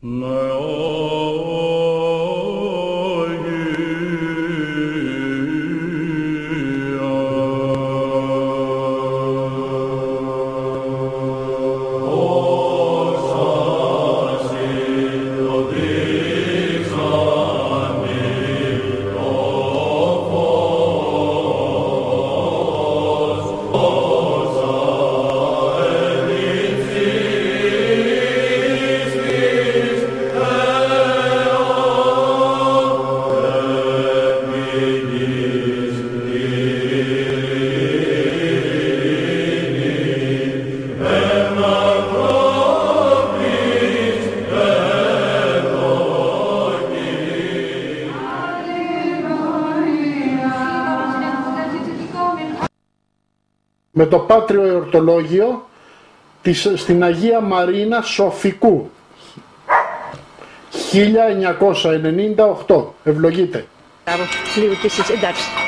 με το Πάτριο Εορτολόγιο της, στην Αγία Μαρίνα Σοφικού. 1998 ευλογείτε. Λίγο και εσείς, εντάξει.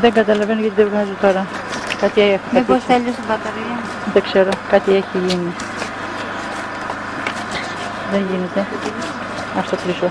Δεν καταλαβαίνω γιατί δεν βγάζω τώρα. Κάτι έχει. Κάτι Μήπως έχει. θέλει την μπαταρία. Δεν ξέρω. Κάτι έχει γίνει. Δεν γίνεται. Ας το κλείσω.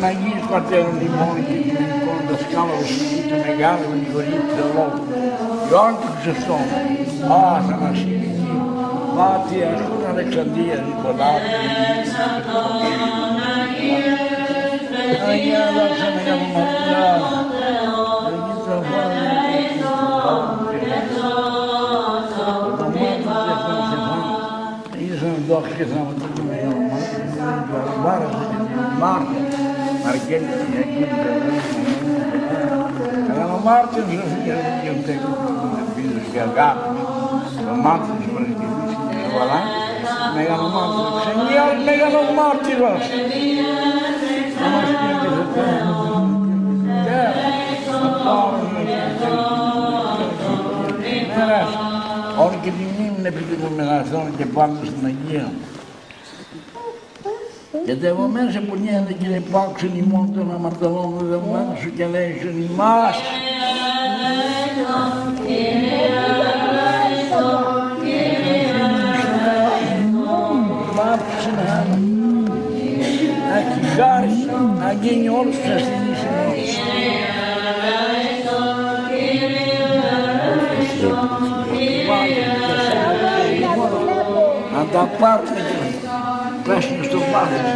Δεν Αγίος Πατέρων ημών και κοινωνικών δασκάλων του μεγάλου Γρηγορίου Θεολόγου, Ιωάννη του Χρυσοστόμου, Αθανασίου, Μάτι Αρχούν Αλεξανδρία Νικολάου, Αγία δόξα Μεγάλου Μαρτιά, Αγία Θεοφόρα, Ήσαν δόξα και θαυματά του Μεγάλου Μάρτια, Μάρτια, Μαργέλη, Αγίου Αλλά ο Μάρτιος δεν είχε ελπίδος και αγάπη. Ο Μάρτιος Βαρκελής και ο Βαλά, μεγάλο μάρτυρος. Ξενιάς μεγάλο μάρτυρος. Να μας πει και σε τέλος. Να πάρουμε μέρας. Όλη και τη μνήμη επιτυχούμε αγαθών και πάμε στην Αγία. Και δεδομένως επωνιέται και υπάρξουν ημών των αμαρτωλών δεδομένων σου και λέησον ημάς. Βάψε να να έχει χάρη να γίνει όλους τους ασθενείς ημών. Να τα πάρουμε και πέσουν στο βάθος,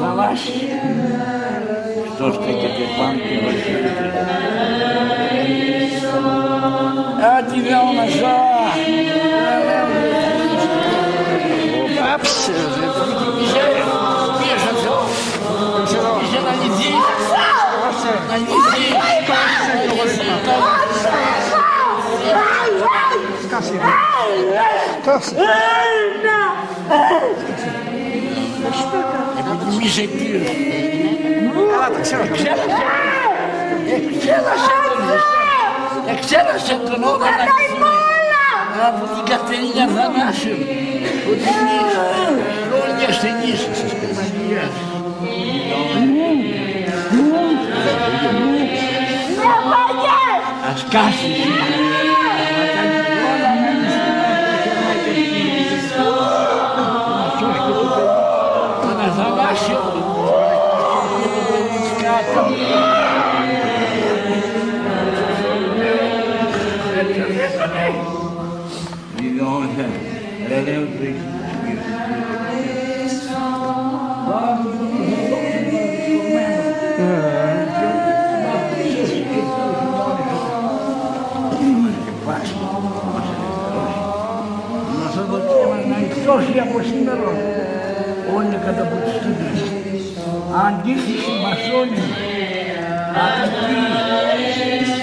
θαλάσσι. Αυτός στέκεται πάνω και βασίλειται. Άτι λέω να ζω. Πάψε, ρε. Πήγε στον Θεό. Είσαι να λυθεί. Να λυθεί. Σκάσε. Σκάσε. Επειδή μη είσαι κύριος. Καλά τα ξέρω. Εξέλασε. Εξέλασε τον. Εξέλασε τον όταν αρχίσουμε. Από ρε λέω το Να σας δοκεί να εκτός από σήμερα. Όλοι καταποτιστούνται. Αντίθεση μασόνοι, αγαπητοί,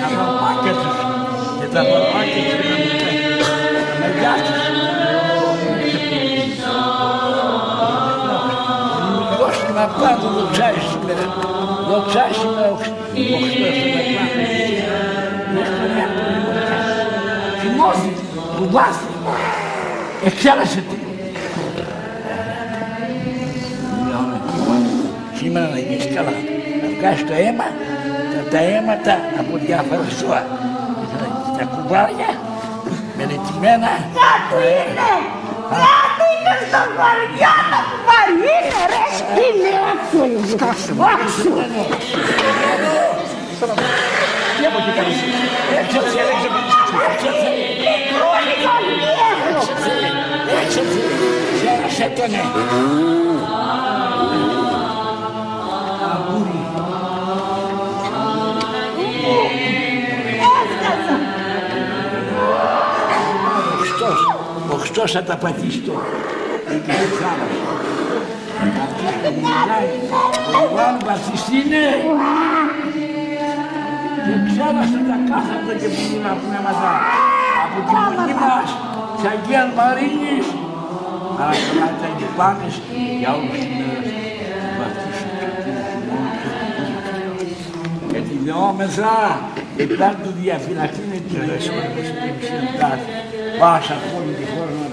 τα παπάκια τους. Και τα παπάκια τους. Και τα μικρά, τα μαγιά τους. Δώστε να πάνω δοξάσει σήμερα, δοξάσει σήμερα ο Χριστός να πάνω. Δώστε να πάνω Θυμώθη, που βάθη, εξέλασε την. Σήμερα να γίνεις καλά. Να βγάλεις το αίμα, τα, τα αίματα από διάφορα ζώα. Τα κουβάρια, μελετημένα. Κάτω είναι! Κάτω είναι στο βαριά τα κουβάρι! Είναι ρε! Είναι άξιο! Σκάσε. Άξιο! Τι από εκεί κάνεις. Έτσι, έτσι, έτσι, έτσι, έτσι, έτσι. Μικρούλι τον διεύθυνο! έξερθε, σέρασε τον ναι. Αγούρι. Ο Χριστός, ο Χριστός θα τα πατήσει τώρα. Εκεί στη θάλασσα. Μιλάει, ο Ιωάννου Βαπτιστίνε. Και ξέρασε τα κάθαρτα και που που έμαθα από τη μονή μας της Αγίας Μαρίνης. Αλλά καλά τα εγκυπάνες για όλους τους μέρες του βαπτίσου και τη δεόμεθα και πλάτη του διαφυλακτή με της ζωή Πάσα από όλη τη χώρα να πλημμύσει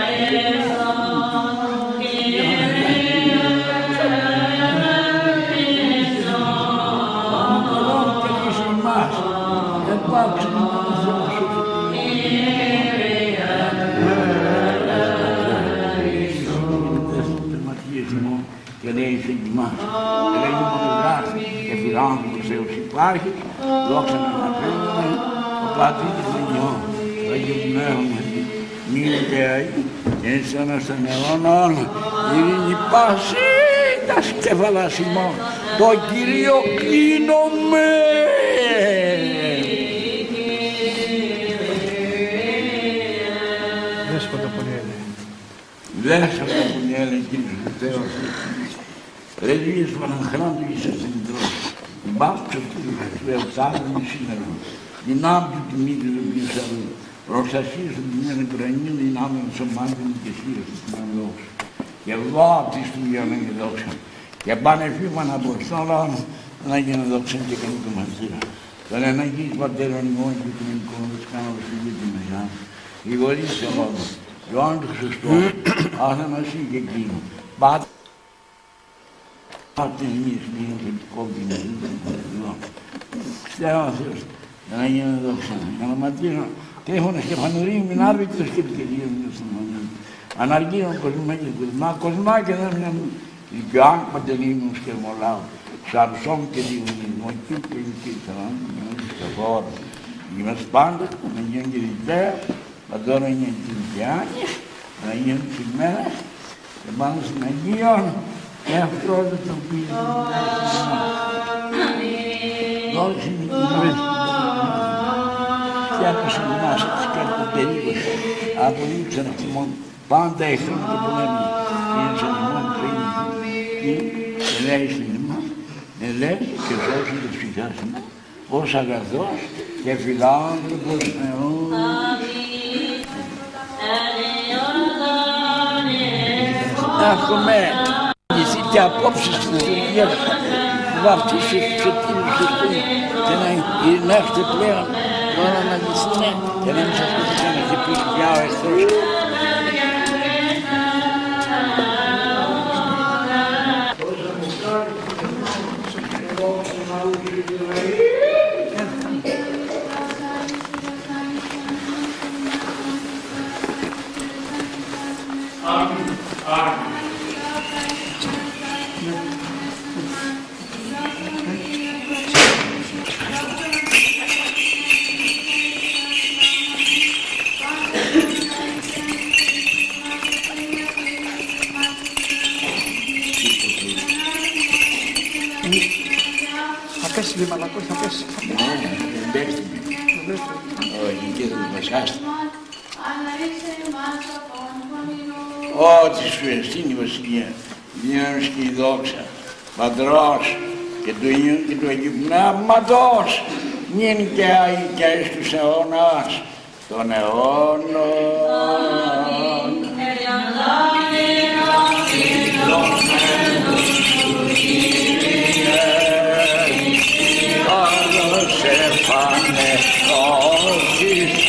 μονογράφη και φιλάνθρωπος Θεός υπάρχει, δόξα να αναφέρουμε, ο Πατήρ της Αγιών, το Αγίο Πνεύμα, μείνει και αεί, έτσι ένας των αιώνων, ειρήνη πάση τα σκέφαλα ημών, το Κύριο κλείνομαι. Δέσποτα πολύ έλεγε. Δέσποτα πολύ έλεγε Κύριος του Θεός. Ρελίες παραχράντου είσαι στην τρόση. Μπάψο του Θεοτάρου σήμερα. Δυνάμει του μύτη του Πιεσαρού. Προστασία του την Ουκρανία δυνάμει των σωμάτων και σύρες του Παναγιώτου. Και βάπτης του Γιάννη και δόξα. Και πάνε φύγμα να αποστόλων να γίνει δόξα και καλή του μαρτύρα. Τον εναγγείς πατέρων ημών και του ελληνικών της κάνοντας τη γη του Μεγάλη. Η γορής Ελλάδος. Ιωάννη του Χριστό. Αθανασί και εκείνο. Πάτε. Πάτε εμείς μείνω και την κόμπη να δούμε. Ξέρω ο Θεός. Να γίνει δόξα. Για να ματήρω. Τέχοντας και φανουρίου μην άρρητος και ευκαιρία μου στον μονό. Αναργύρων κοσμά και κοσμά. Κοσμά και δεν είναι Δικαιάν πατερίμους και μολάου. Σαρσόν και διουνισμό και και και σαράν. Και φόρο. Είμαστε πάντα να γίνει και δικαία. Πατώνα είναι την δικαιάνια. Να γίνει την μέρα. Και πάνω στην Αγίον. Και αυτό δεν το πήρε. Δόξη με την ζωή. Φτιάχνωσε εμάς τις κάρτες περίπου. Απολύψαν αυτήν πάντα εχθροί και πολέμοι. Είναι σε λιμόν πριν. Και λέει στην λιμόν, ελέγχ και σώσει το ψυχάσμα ως αγαθός και φιλάνθρωπος Θεός. Έχουμε γεννηθεί και απόψεις στην λειτουργία του βαφτίσει τους ετήρους του σπίτι και να ειρηνεύστε πλέον τώρα να γυθούν και να μην σας πει να πέσει λίγο μαλακός, θα πέσει. Όχι, και δεν βασάστε. Ό,τι σου εστίνει η Βασιλεία, δύναμης και η δόξα, Πατρός και του Υιού και του Αγίου Πνεύματος, νυν και αεί και εις τους αιώνας, των αιώνων. Άλλος επανεχτός εις το σπίτι,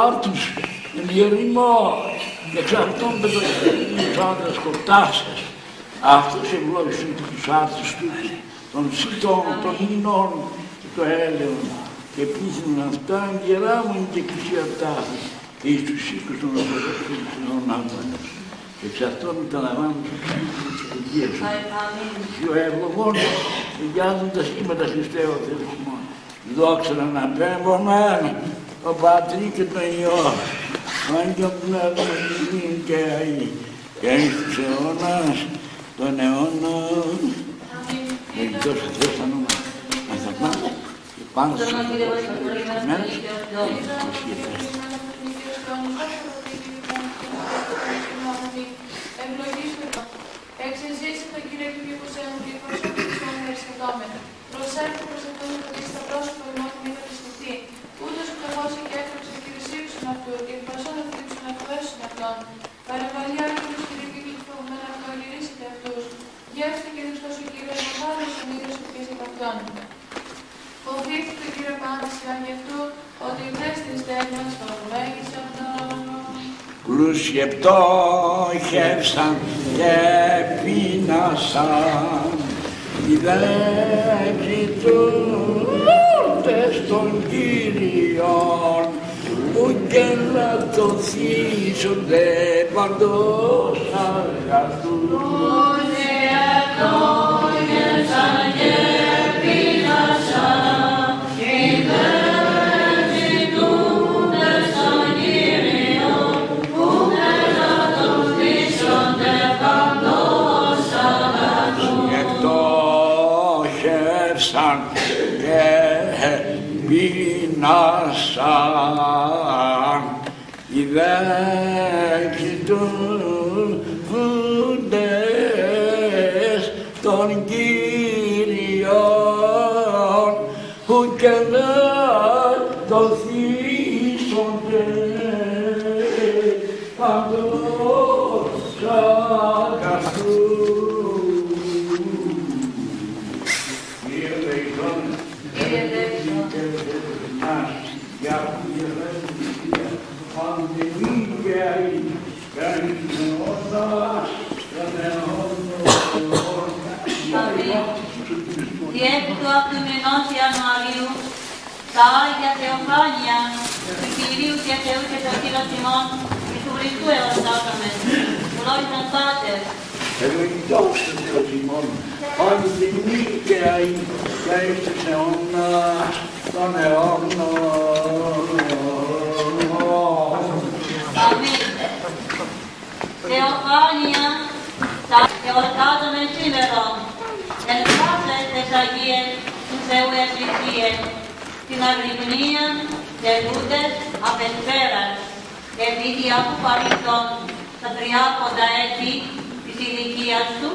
άρτους, εν ιερημός, εξ αυτών πεντοκίνητος άντρας σκοτάσες. Αυτός ευλόγησε τους άρτους του, των σύτων, των ίνων και το έλεον. Και πείθουν αυτά γερά μου είναι και εκκλησία τάφη και εις τους οίκους των Ορθοδόξων των Άβανος. Και εξ αυτών τα λαμβάνουν τους οίκους της Αγίας σου. Και ο ευλογών εγγυάζοντας κύματα Χριστέ ο Θεός ημών. Δόξα να πέμπομεν ο Πατρί και το Υιό, ο Άγιο Πνεύμα Ιησού και αεί, και εις τους αιώνας των αιώνων. Ευχαριστώ σε Θεός τα νόματα. Να θα πάμε και πάνω στους μέρες και Εξεζήσει τον Κύριο του Κύριο Σέμου και προσώπη του όνειρα σχεδόμενα. Προσέρχεται προς αυτόν που δει στα πρόσωπα ημών την είδα πιστευτή. Ούτως που τεχώσε και έκρυψε και ρησίξουν αυτού και εκπασόν να θλίψουν να εκπέσουν αυτόν. Παρεμβαλιά και τους κυριακή φοβμένα να καλυρίσετε αυτούς. Γεύστε και Χριστός ο Κύριος να βάλει στον ίδιο σου πίεση από αυτόν. Φοβήθηκε τον Κύριο πάντα σειρά γι' αυτού ότι δεν στην στέλνος τον μέγισε αυτόν. πλούσιε πτώχευσαν και πείνασαν οι δέκοι τούτες των Κύριων που και να το θύσονται παντός αγαθούς. εκτόχευσαν πεινάσαν οι δέκοι τούτες των Κύριων που και δεν του από του μηνός Ιανουαρίου, τα Άγια Θεοφάνεια του Κυρίου και Θεού και των Κύριων Τιμών και του Χριστού εορτάσαμε. Λόγιζαν Πάτερ, Ευλογητός ο Θεός ημών, πανδημία και αή, και εις τους αιώνας των αιώνων. Αμήν. Θεοφάνεια, τα εορτάζουμε σήμερα. Εν πάσες τες Αγίες του Θεού Εκκλησίες, την αγρυπνία και τούτες απεσφαίρας, επειδή αφού παρήθων τα τριάκοντα έτη της ηλικίας του,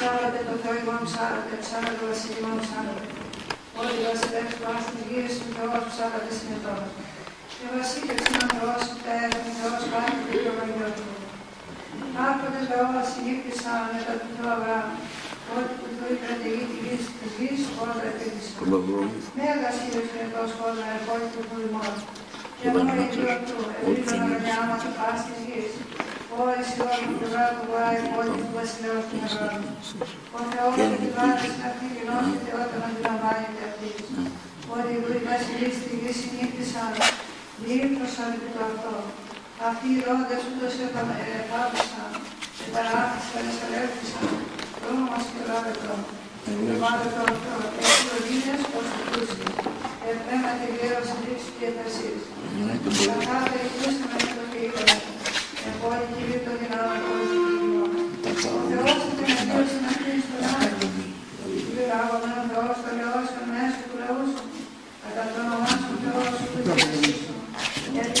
Σάρατε το Θεό ημών σάρατε, ψάρατε βασιλεί ημών σάρατε. Όλοι οι βασιλεύς του άστης γύρες του Θεός ψάρατε συνετός. Και βασίλειος είναι ο Θεός, πέρα του Θεός πάνε και το Βαγγιώτου. Άρχοντες Θεός συνήπτησαν μετά του Θεού Αβραάμ. Ότι του Θεού κρατηγεί τη γης της γης, όλα επίδησαν. Μέγας ήλιος συνετός όλα, ερχότη του Θεού ημών. Και αμόρι του αυτού, ελπίδα να γράμμα του πάσης της γης. Όλες οι ώρες του βράδου βάει πόλη του βασιλέως του μεγάλου. Ο Θεός και τη βάση στην αυτή γνώσκεται όταν αντιλαμβάνεται αυτής. Ότι οι γουροί βασιλείς στη γη συνήθισαν, διήρθωσαν επί του αυτό. Αυτοί οι ρόντε ούτω επάβησαν και παράγησαν, εσαλεύθησαν το όνομα σου και λάβε το. Το αυτό, έτσι ο Λίνε ως πλούσιοι. Ευπαίνα και γέρος λήψη και. Τα κάθε εκπλούσια με το και ήθελα. Εγώ κυρίω το δυνατό κόσμο. Ο Θεός την μεγάλος να στον άνθρωπο. Κύριε Άγω, μένω Θεός, το Λεό, στον Μέσο, του λαού. Κατά το όνομά σου, Θεός, του Γιατί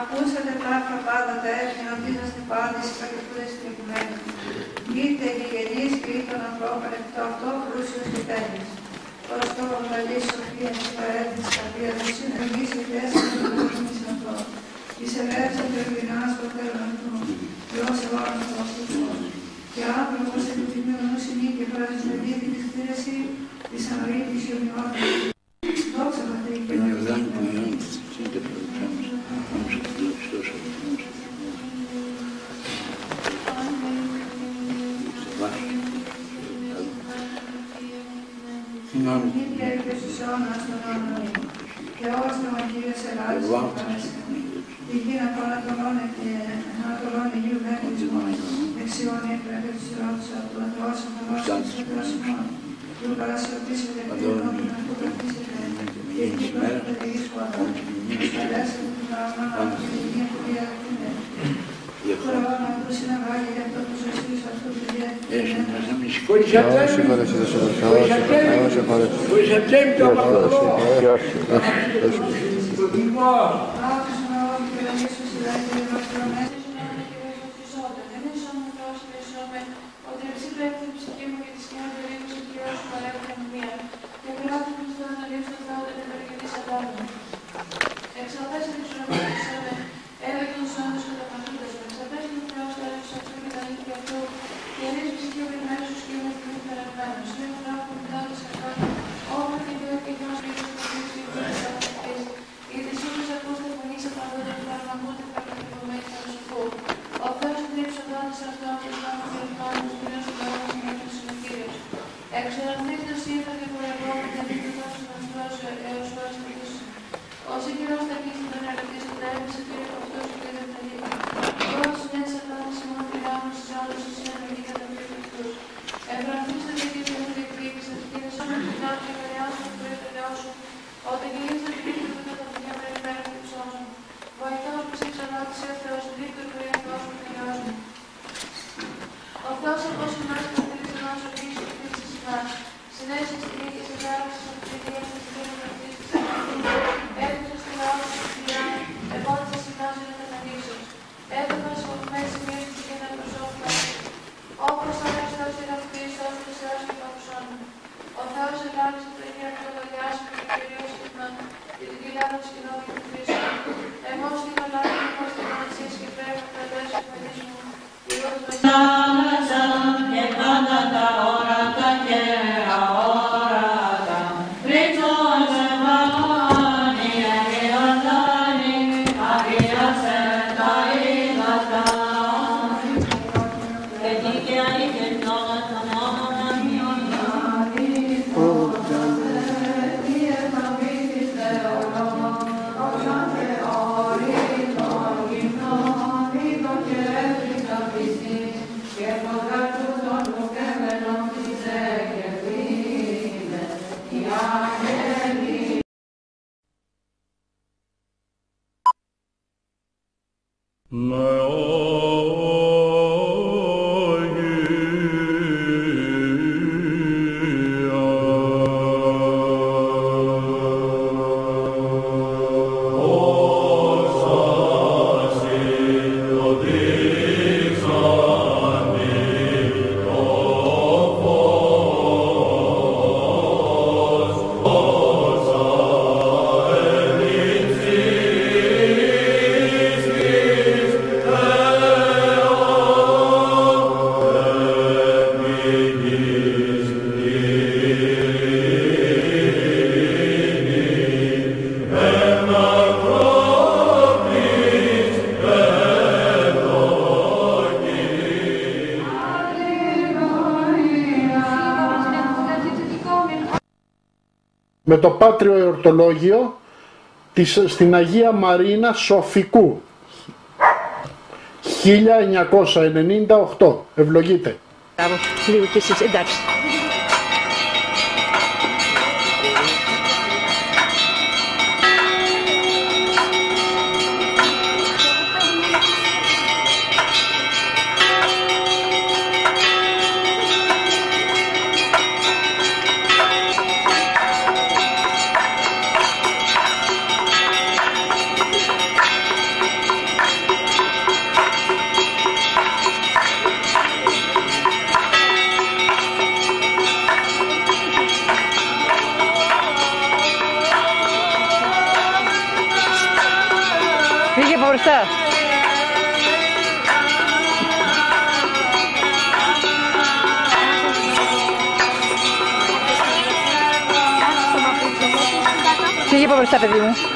Ακούσατε ταύτα πάντα τα έθνη, ότι είσαστε πάντες οι κακευτούδες στην οικουμένη. Είτε γηγενείς και είτε των ανθρώπων εκ το αυτό πλούσιος και τέλειος. Ως το μεγαλή σοφία της παρέτης της καρδίας μου συνεργής και τέσσερα του κόσμου σε αυτό. Εις ελεύθερον και ευγενάς προτέρων αυτού, και ως ευάρων του αυτού Και άνθρωπος επιτυχημένος συνήκη φράζεις με δίτη της κτήρεση της αμρίτης και ομοιότητας. Συγγνώμη. Κύριε και στους αιώνας των αιώνων. Θεός των Κύριος Ελλάδος και Πανέσαι. Η γη Ανατολών και Ανατολών Υγείου μέχρι της μόνης. Δεξιόν έπρεπε τους ηρώτους από το Θεός ο Θεός και τους Θεός ημών. Του παρασιωτήσετε και ενώπιν να του κρατήσετε. Και εκεί πρόκειται τη γης που αδώ. Καλέσετε την παραμάνα και την υγεία που διαδεχτείτε. Τώρα να του συναγάγει για αυτό που σωστής αυτού του Έχει διαδεχτείτε. να με συγχωρήσατε. Θεός συγχωρέσει, Θεός συγχωρέσει, Θεός συγχωρέσει. Βοηθάτε με το απολό. Λοιπόν, Άκουσα όλοι και ο Ιησούς δηλαδή και μας προμέσεις. Ο Θεός κρύψοντας αυτόν και πάνω και πάνω του Κύριος του Λόγου και Κύριος είναι Κύριος. Εξοραθήτως ήρθα και πορευόμουν και δείτε τόσο να στρώσω έως ώρας αυτούς. Όσοι Κύριος θα κλείσει τον ερωτή σου, τα έπαιξε Κύριε από αυτούς και δεν θα λείπει. Τώρα σου νέες απάντηση μόνο πειράμουν στους άλλους τους συνεργοί κατά τους αυτούς. Ευραθήστε και Κύριε μου διεκδίκησαν, Κύριε σώμα την άκρη και καριάσουν το ήθελό σου. Όταν γυρίζετε Κύριε μου κατά την ημέρα του ψώσου. Βοηθάω που σε ξανάτησε ο Θεός, δίκτυο του Ιερός μου και Υιός μου. Ο Θεός αποσυνάς και θέλησε να σου λύσει και θέλησε συνάς. Συνέχισε στην ίδια σε γράφηση από την ίδια σε την ίδια αυτής της αρχής. Έδωσε στη λαό σου τη φιλιά, επότισε συνάς για να κατανοήσεις. Έδωνα σου μέση μύριση και να προσώπητα. Όπως ο Χριστός είναι αυτής, ώστε σε όσο και παυσόν. Ο Θεός ελάλησε το ίδιο από το λογιάσου και το κυρίως συχνόν και την κοιλάδα του κοινότητας του Χριστού. Εμώς την ολάδα, εμώς την αναξίες και πρέπει να δέσω παιδί μου. Υιός και πάντα τα Εορτολόγιο της, στην Αγία Μαρίνα Σοφικού. 1998 ευλογείτε. Μπράβο, λίγο κι εσείς, εντάξει. Φύγε από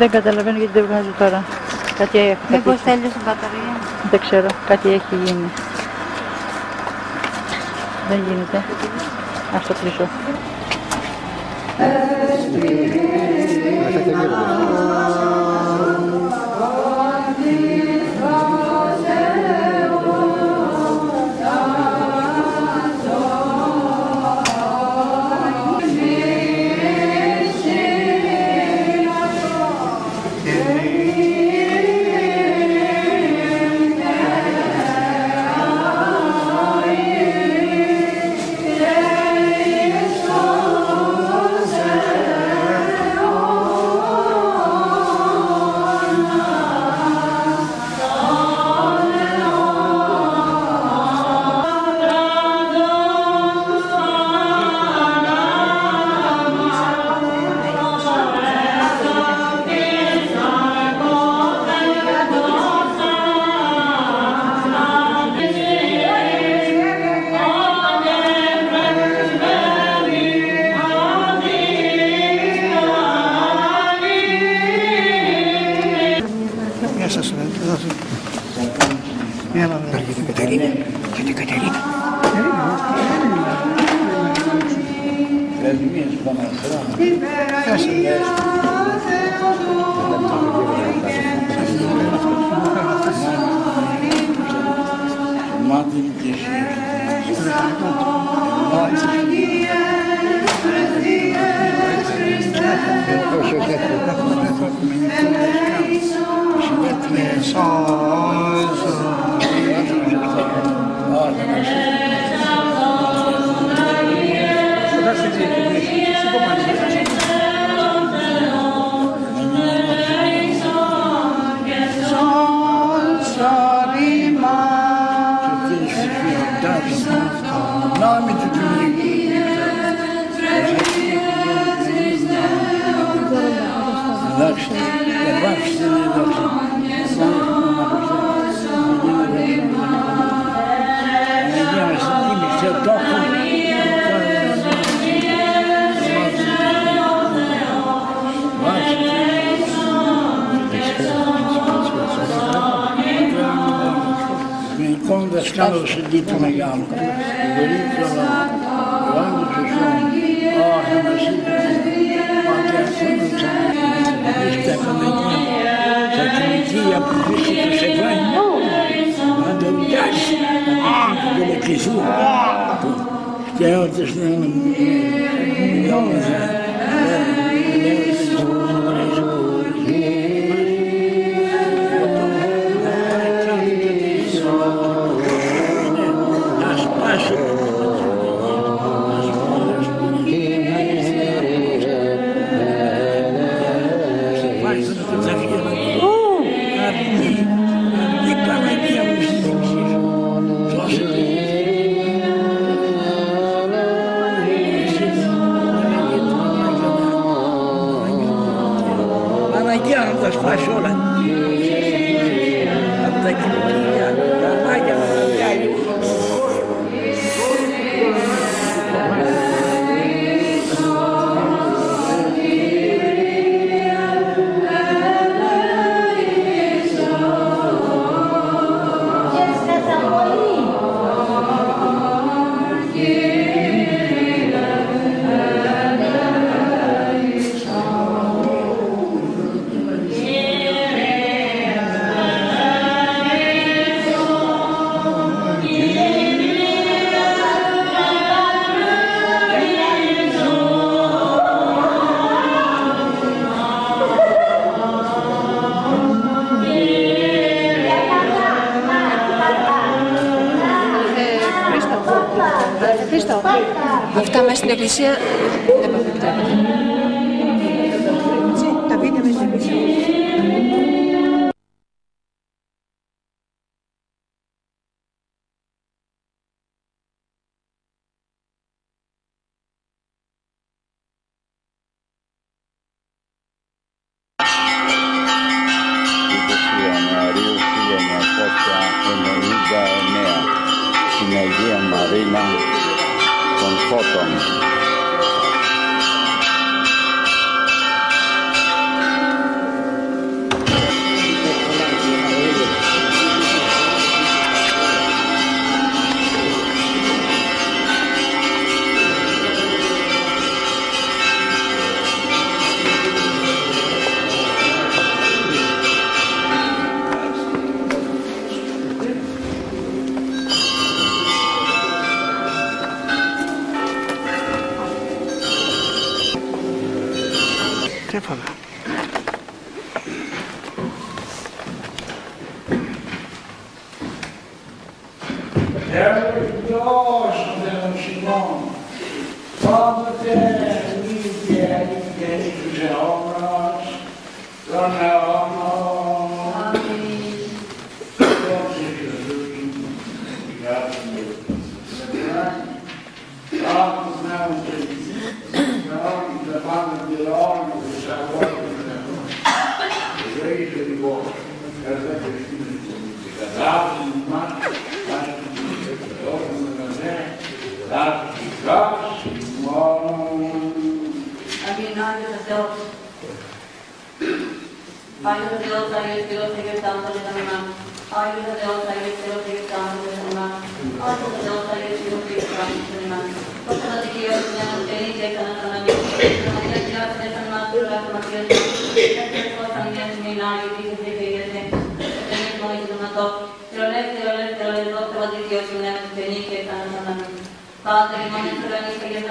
Δεν καταλαβαίνω γιατί δεν βγάζω τώρα. Κάτι έχει. Μήπως κάτι- τέλειωσε η μπαταρία; Δεν ξέρω. Κάτι έχει γίνει. Δεν γίνεται. Ας το κλείσω. Arkadaşlar. Εικόνα δασκάλου σε τύπο μεγάλο. Γρήγορα, Ιωάννη Σωσόν, όχι να συμπληρώσει. Είστε κομμενία, σε κινητία που βρίσκεται σε γράμμα. Να το βιάσει, να το κολοκυθού. Και όταν στην μιλώμεθα, να Πάτε λοιπόν εν ουρανής και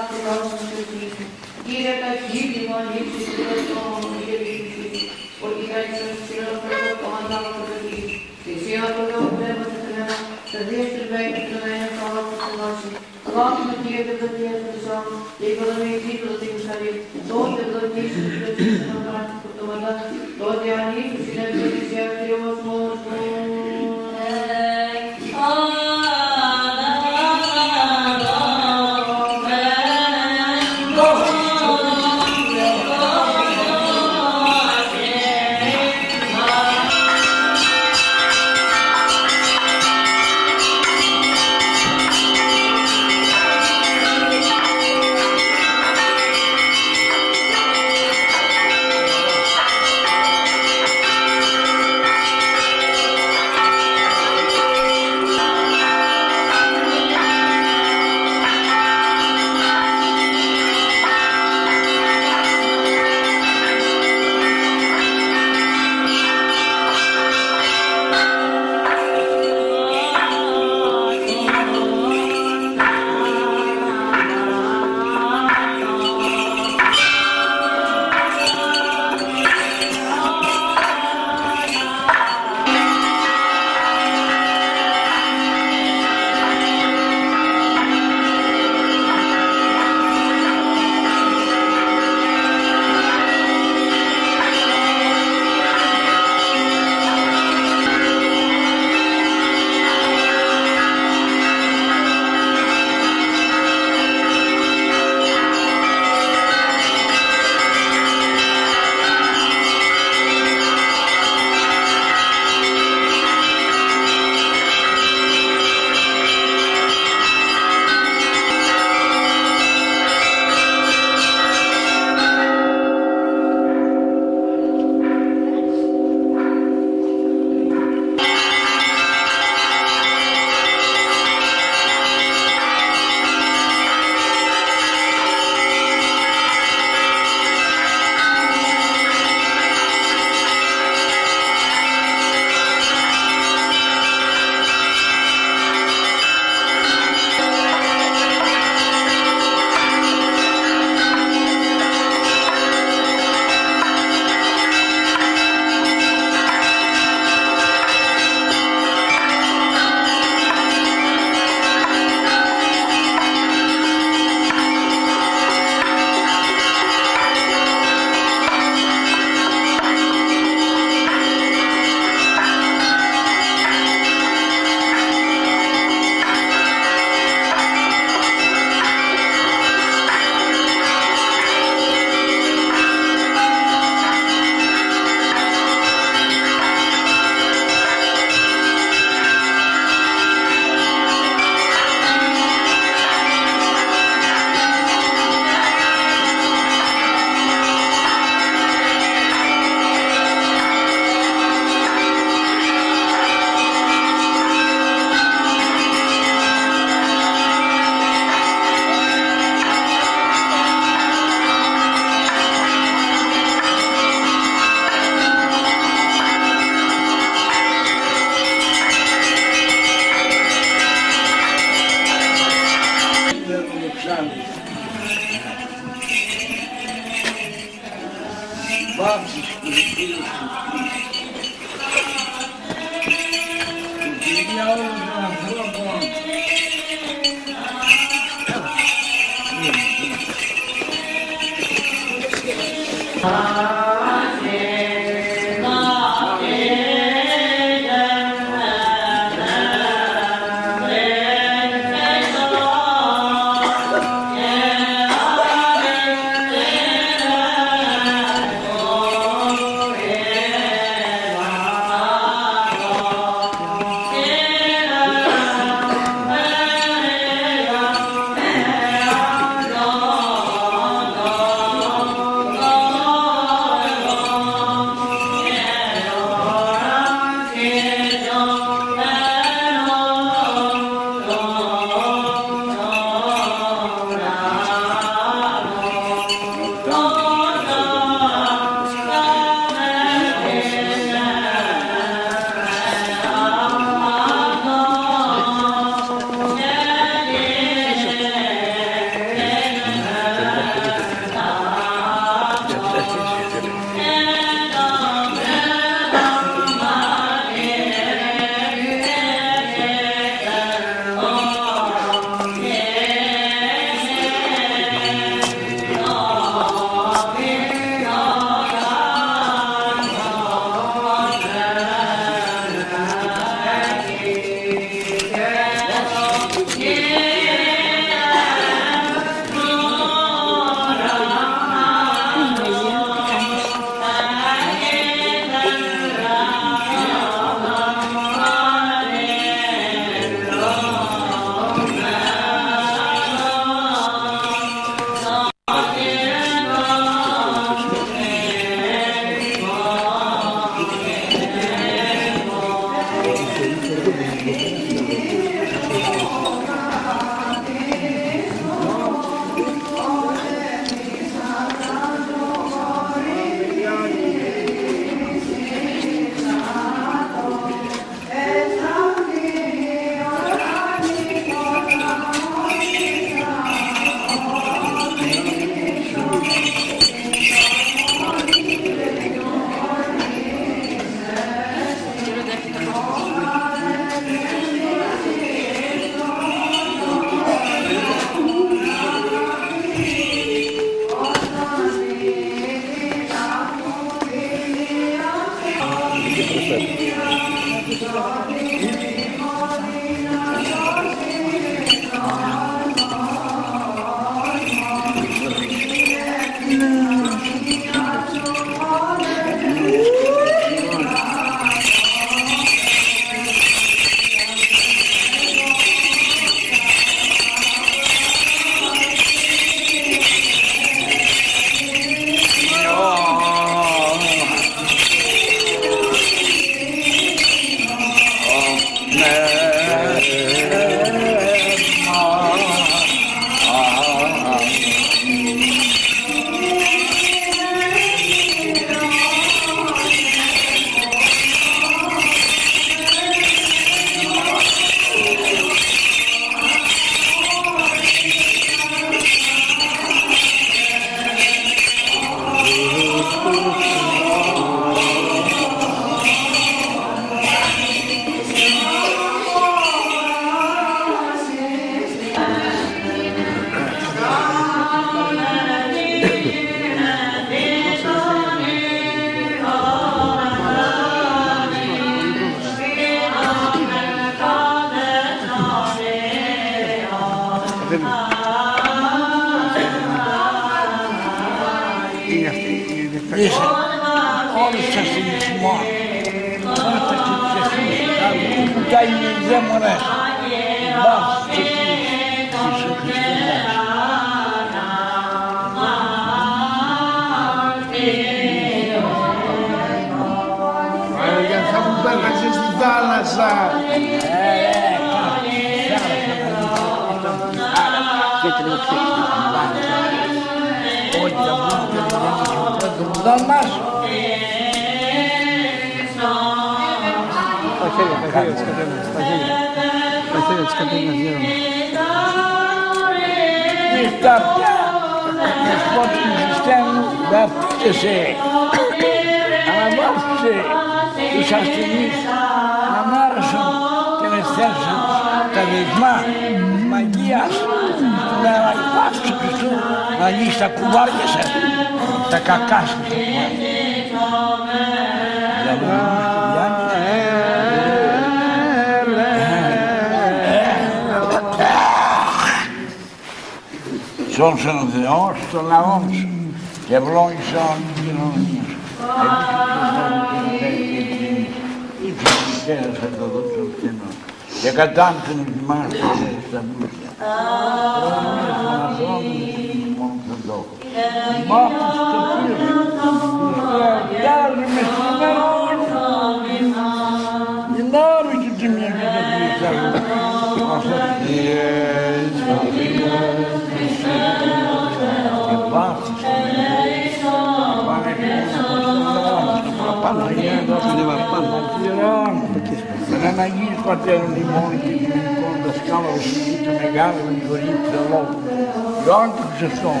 Ιωάννη του Ξεφτών,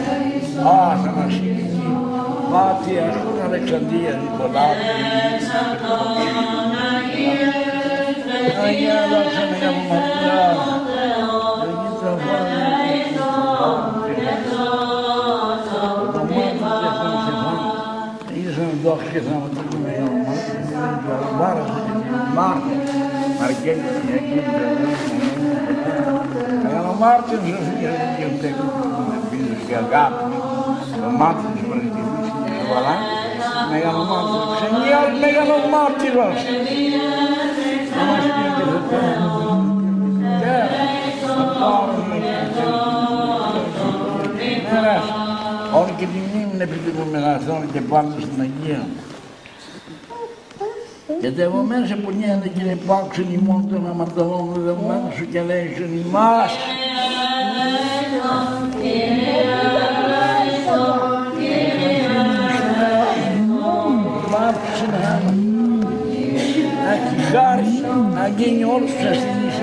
Αθανασίου, Μάτι Αρχούν Αλεξανδρία Νικολάου Αγία δώσε με για μαμαδιά Αγία Δόξα και θαυματική μεγάλο Μάρας, Μάρτιν, Μαρκέλη, Αγίου Μεγάλο Μάρτιν, Ζωφία, Αγίου Πίζος και αγάπη, ο Μάρτιν της Μαρκελής και Σοβαλά, Μεγάλο Μάρτιν, Ξενιάς, Μεγάλο Μάρτυρος. Να μας πει και σε Μέρας, όλη και τη μνήμη επί του μεγαθών και πάνω στην Αγία. Γιατί εγώ μέσα που νιέται και υπάρξουν ημών των αμαρτωλών δεδομένων σου και λέει στον ημάς. Χάρη, να γίνει όλους τους ασθενείς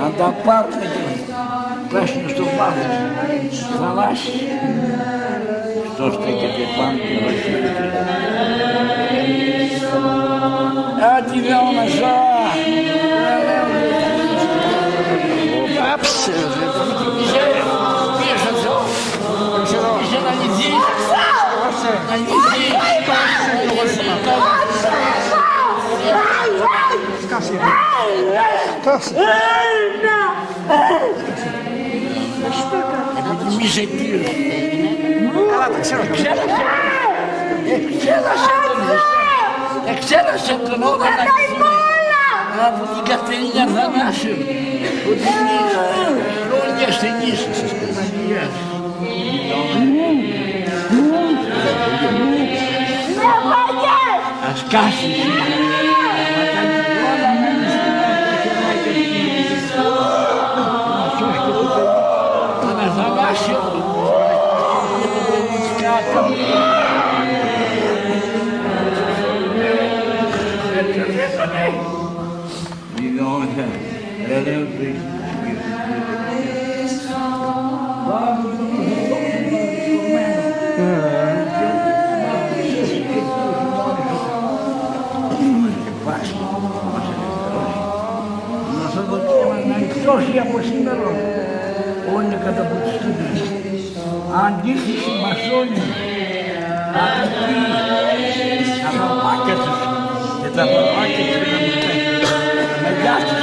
Να τα πάρουμε και πράσινο στο βάθος, θαλάσσι. Αυτό στέκεται πάνω και βασίλειται. Άτι λέω Να λυθείς. Σκάσε. Σκάσε. Επειδή μη σε πήρε. Καλά τα ξέρω. Εξέλασε. Εξέλασε τον. Εξέλασε τον όταν να από την Κατερίνα Θανάσου που την χρόνια ασθενής της Παναγίας. carne. Milhões, né? não lembro δοκίμαστε να εκτός από σήμερα όλοι καταπληκτικοί. Αντίθεση μασόνοι, ατυχή, τα παπάκια τους και τα παπάκια τους να μου πέφτουν. Μεγιά τους.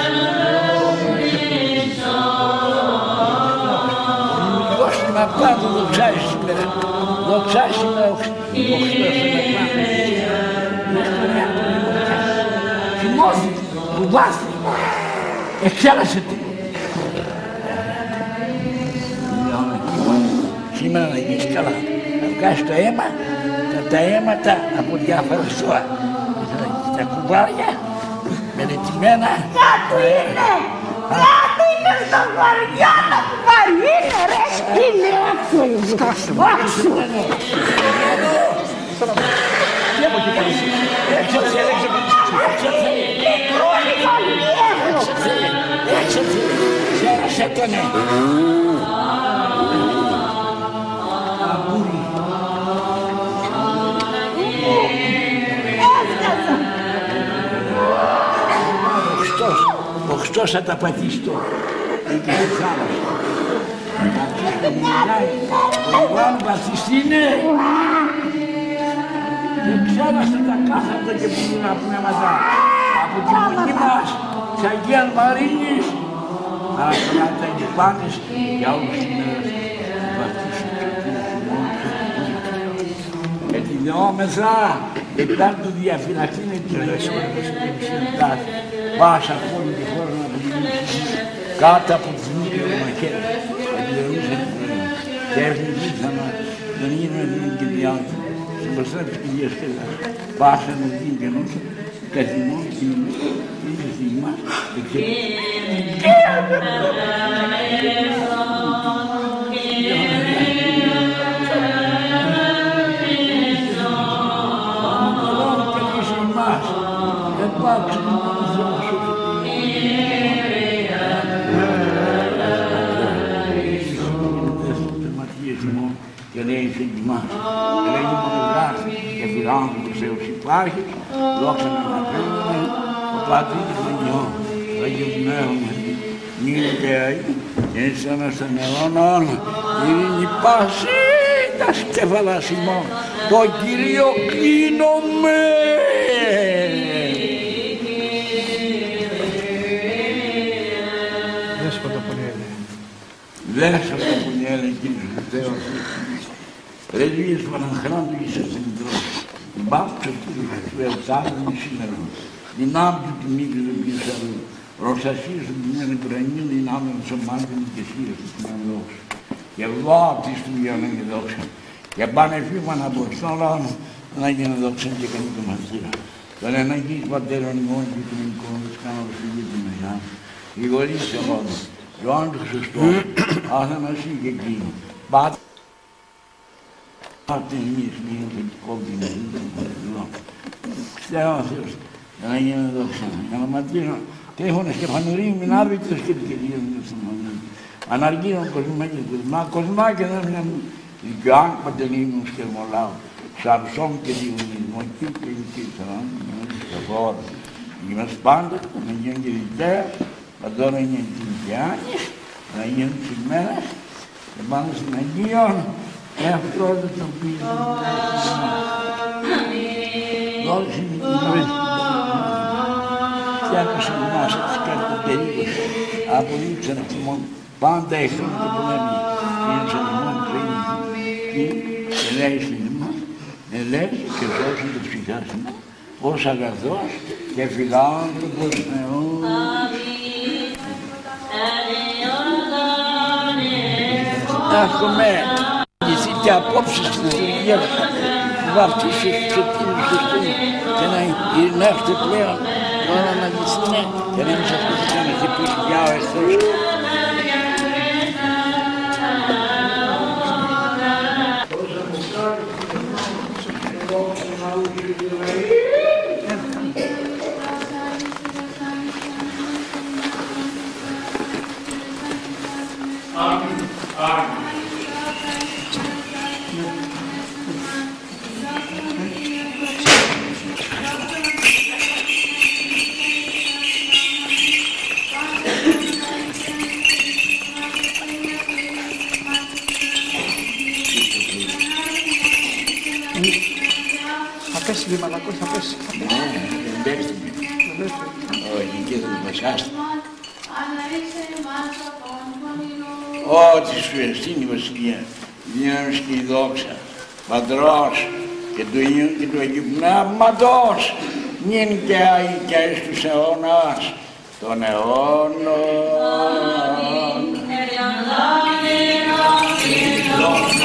Δώστε να πάνω δοξάσει σήμερα. Δοξάσει με ο Χριστός να πάνω. Θυμώθηκε, κουβάθηκε, εξέλασε την. Σήμερα να γίνεις καλά. Να βγάζεις το αίμα, τα, τα αίματα από διάφορα ζώα. Τα κουβάρια, μελετημένα. Κάτω είναι! Κάτω είναι στο χωριό το κουβάρι! Είναι ρε! Είναι έξω! Σκάσε μου. Έξω! Τι από εκεί καλείς. Έξω, έξω, έξω. Μικρούλη πολύ έξω! Έξω, Ξέρασε τον. Έφτασα! Ο Χριστός, ο Χριστός ποιος θα τα πατήσει τώρα. Εκεί στη θάλασσα. Μιλάει, ο Ιωάννου Βασιστήνε. Δεν ξέραστε τα κάθαρτα και πουλούνα πνεύματα από τη μονή μας της Αγίας Μαρίνης. Αλλά καλά τα εγκυπάνες για όλους σήμερα βαφτίσουν και τη δεόμεθα Εκτά του διαφυλαχθεί με τη Αγία Πάσα πόλη και χώρα να αποδημήσεις κάτω από τις μήκες του μαχαίρες. Επιδιορούσε την πρόεδρο. Και έρθει δίθαμα τον γύρω σε εμάς. Λέει μονογράφη και φιλάνθρωπος Θεός υπάρχει, δόξα να αναφέρουμε, ο Πατρί και τον Υιό, το Αγίο Πνεύμα, νύχτα και αή, και έτσι αναστον αιώνων, ειρήνη πάση, τα σκέφαλα ημών, το Κύριο κλείνομαι. Δέσποτα Πολυέλε. Δέσποτα Πολυέλε, Κύριος ο Θεός, Ρελίες παραχράντου εις ασθεντρός, μπάψο Κύριος του ελτάρων σήμερα, δυνάμει του μήκης του Κύριου προστασίες του Κύριου Κρανίου, δυνάμει του σωμάτων και σύρες του Κύριου Και βάτης του Γιάννα και δόξα. Και πάνε φύγμα να αποστόλων, να γίνει δόξα και κανεί το μαθήρα. Τον εναγείς πατέρων ημών και των εικόνων της κάνοντας του Κύριου του Μεγάλου. Γρηγορείς εγώ, Ιωάννου του Χριστού, Αθανασί και εκείνο. Πάτε Πάτε εμείς μία και κόμπινα λίγο. Ξέρω ο Θεός, για να γίνει δόξα, για να ματρύνω. Και έχουν σκεφανουρί, μην άβητος και την κυρία μου στον μόνο. Αναργύρω κοσμά και κοσμά, κοσμά και δεν είναι δικαιάν παντελήμουν σκερμολάω. Σαρσόμ και διονυσμό, εκεί και εκεί σαράν, στα χώρα. Είμαστε πάντα, να γίνουν και δικαία, παντόρα είναι την Γιάννης, να γίνουν τις μέρες, και πάνω στην Αγίον, και αυτό δεν το πει. Δώσε με την ζωή. Φτιάξε μας τις κάρτες περίπου. Αποδείξαν θυμών πάντα εχθροί και πολέμοι. Είναι σε θυμών πριν. Και λέει στην ημάς, ελέγχ και σώσει το ψυχάς μου, ως αγαθός και φιλάνθρωπος Θεός. Έχουμε και απόψεις στην λειτουργία βαφτίσει στους εκείνους του Χριστού και να ειρηνεύστε πλέον τώρα να γυστούν και να μην σας κουστούν εκεί που Ό,τι σου εστίνει η Βασιλεία, δύναμης και η δόξα, Πατρός και του Υιού και του Αγίου Πνεύματος, νυν και αεί και εις τους αιώνας, των αιώνων. Άλλος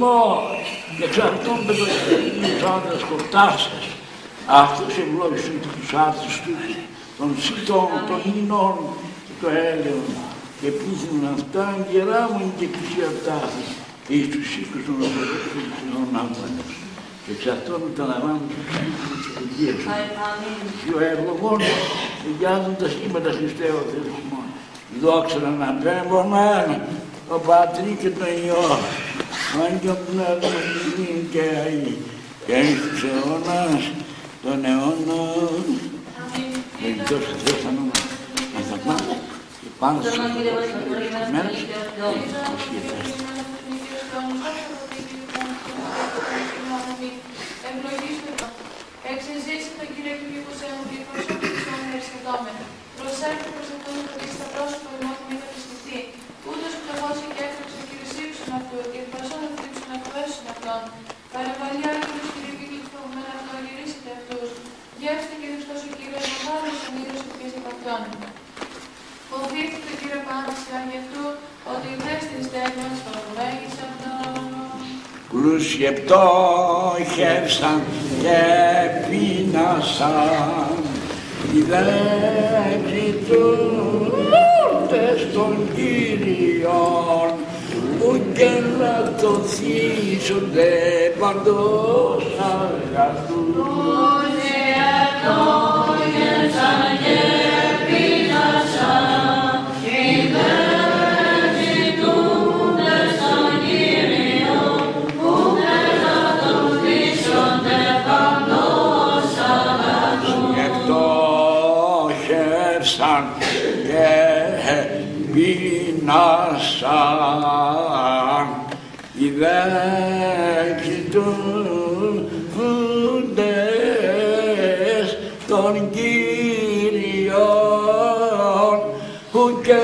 εν διερημό, και εξ αυτών πεντοκίνητους άντρας χορτάσας. Αυτός ευλόγησε τους άρτους του, των σύτων, των ίνων και το έλεον, και πείθουν αυτά γερά μου και πλησιατά, εις τους οίκους των ορθοδόξων άντρας. Και εξ αυτών τα λαμβάνουν τους οίκους της Αγίας σου. Και ο ευλογών εγγυάζουν τα σχήματα Χριστέ ο Θεός ημών. Δόξα να αναπέμπομεν το Πατρί και το Υιό, Άγιο Πνεύμα Χριστήν και Αΐ, και εις τους αιώνας των αιώνων. Ευχαριστώ σε Θεός τα νόματα. Να θα πάμε και πάνω στους μέρες. Εξεζήσει τον Κύριο και μήπως έχουν και προσώπηση των ευχαριστητόμενων. Προσέρχεται προς αυτόν που δείξει τα πρόσωπα ημών που μην ευχαριστηθεί. Ούτως που τεχώσει και έφτιαξε και ρησίξουν αυτού και εκ προσών ευθύψουν να εκπέσουν αυτόν. Παρεμβαλή άγγελος Κυρίου και κυκλοφορμένα αυτό γυρίσετε αυτούς. Γεύστε και Χριστός ο Κύριος μεγάλος τον ίδιος και πίστη από αυτόν. Φοβήστε τον Κύριο πάνω στη άγγι αυτού, ότι η δέστη της τέχνης παραγωγέγησε αυτόν. Πλούσιε πτώχευσαν και πείνασαν οι λέξη του ούτε στον Κύριον που και να το θύσονται παντός αγαθούς. Εκτόχευσαν και πείνασαν οι δέξοι του φούντες των Κύριων που και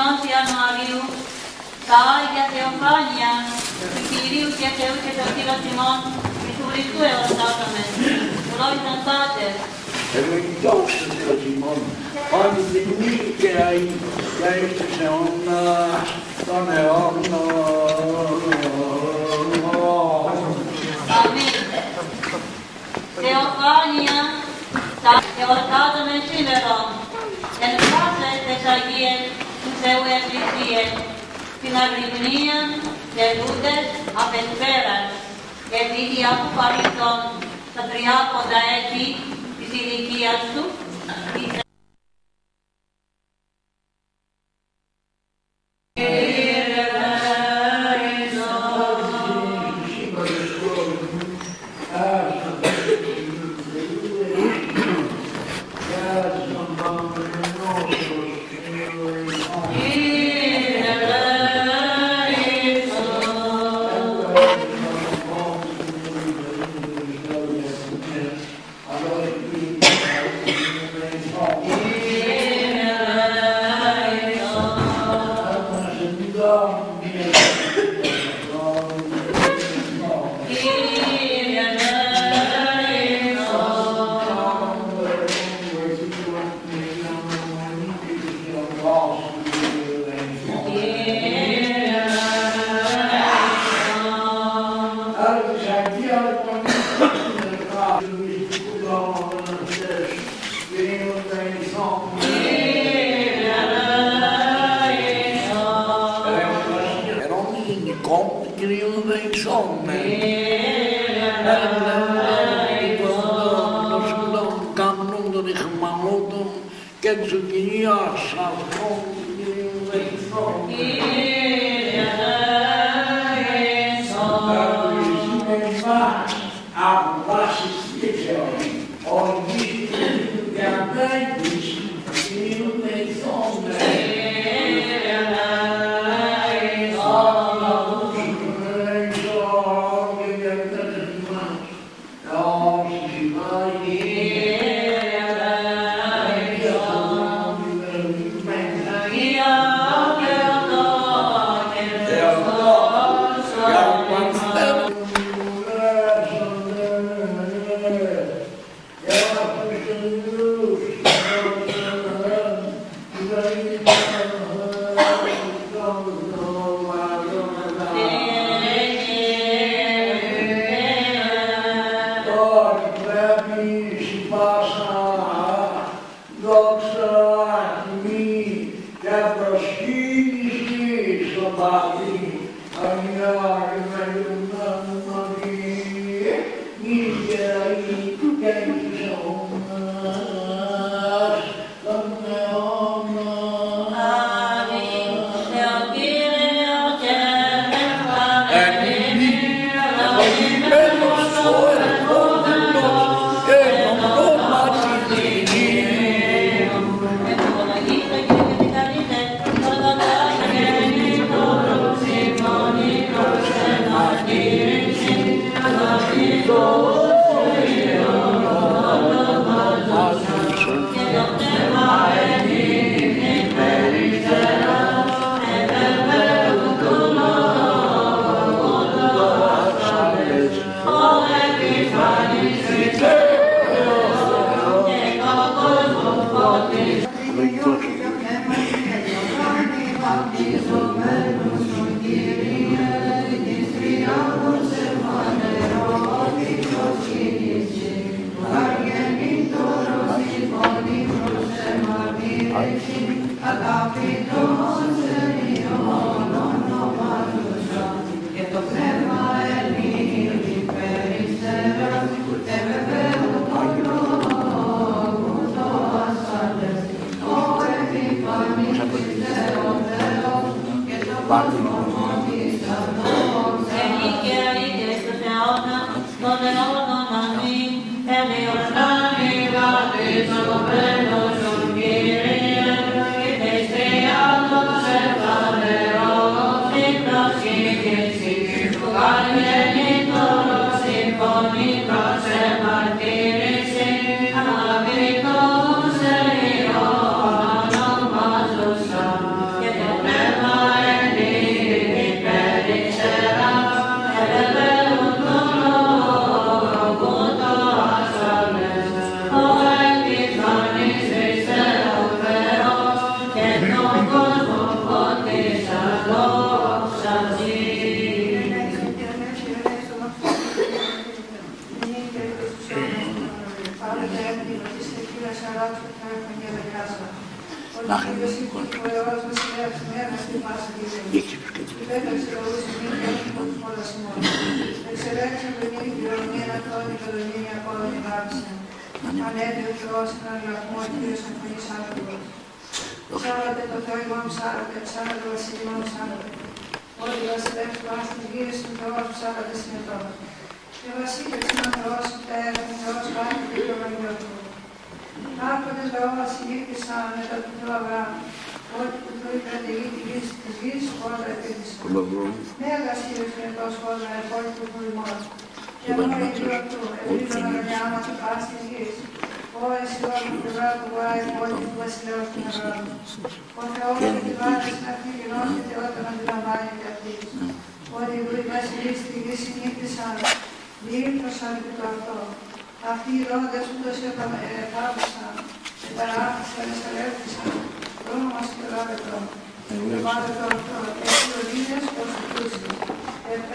από του μηνός Ιανουαρίου, τα Άγια Θεοφάνεια του Κυρίου και Θεού και των Κύριων ημών, Ιησού Χριστού εορτάσαμε. Λόγιζαν Πάτερ, Ευλογητός ο Θεός ημών, πανδημία και αριθμός αιώνας των αιώνων. Αμήν. Θεοφάνεια, τα εορτάζουμε σήμερα, εν πάσες τες Αγίες του Θεού Εκκλησίες, την αγρυπνία και τούτες απεσπέρας, επειδή από παρελθόν τα τριάποντα έτη της ηλικίας του,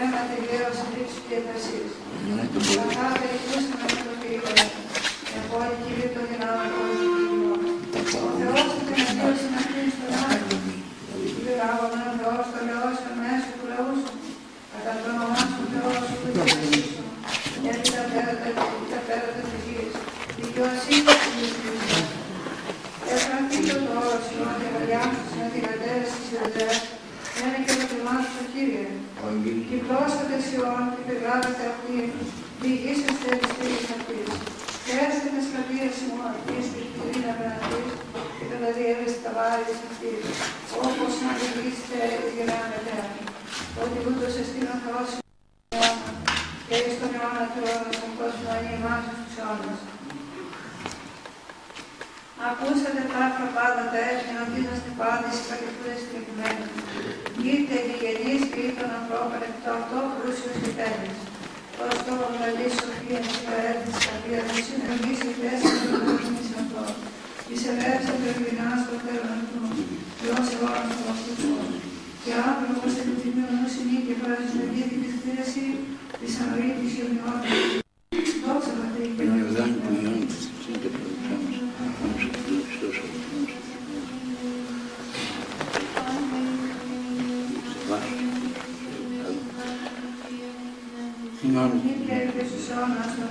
Θεός, τον Θεός, τον Θεός, τον Θεός, τον Θεός, Είναι Ιησού Χριστού τέσσερα πρωτοβουλίες αυτό. Εισεβέρεσε το ευγενά στο θέλω αυτού, Θεός εγώ αυτό αυτού. Και άνθρωπος εν του τιμίου νους και παράζει την αγία την εκτήραση της ανορήτης και ομοιότητας. Δόξα Πατρί και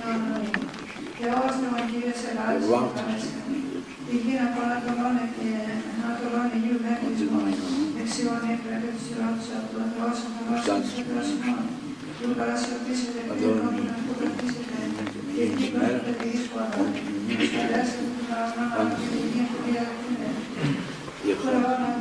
Amen και όσοι ο Κύριος Ελλάδος παρέσχαμε, η γύρα πολλά τολών και να τολών Αγίου Δέκτυσμο, δεξιών τους από τον Θεό σαν Θεός και τον Θεός ημών, που να κουρατήσετε, την πρώτη παιδικής που την παραμάνα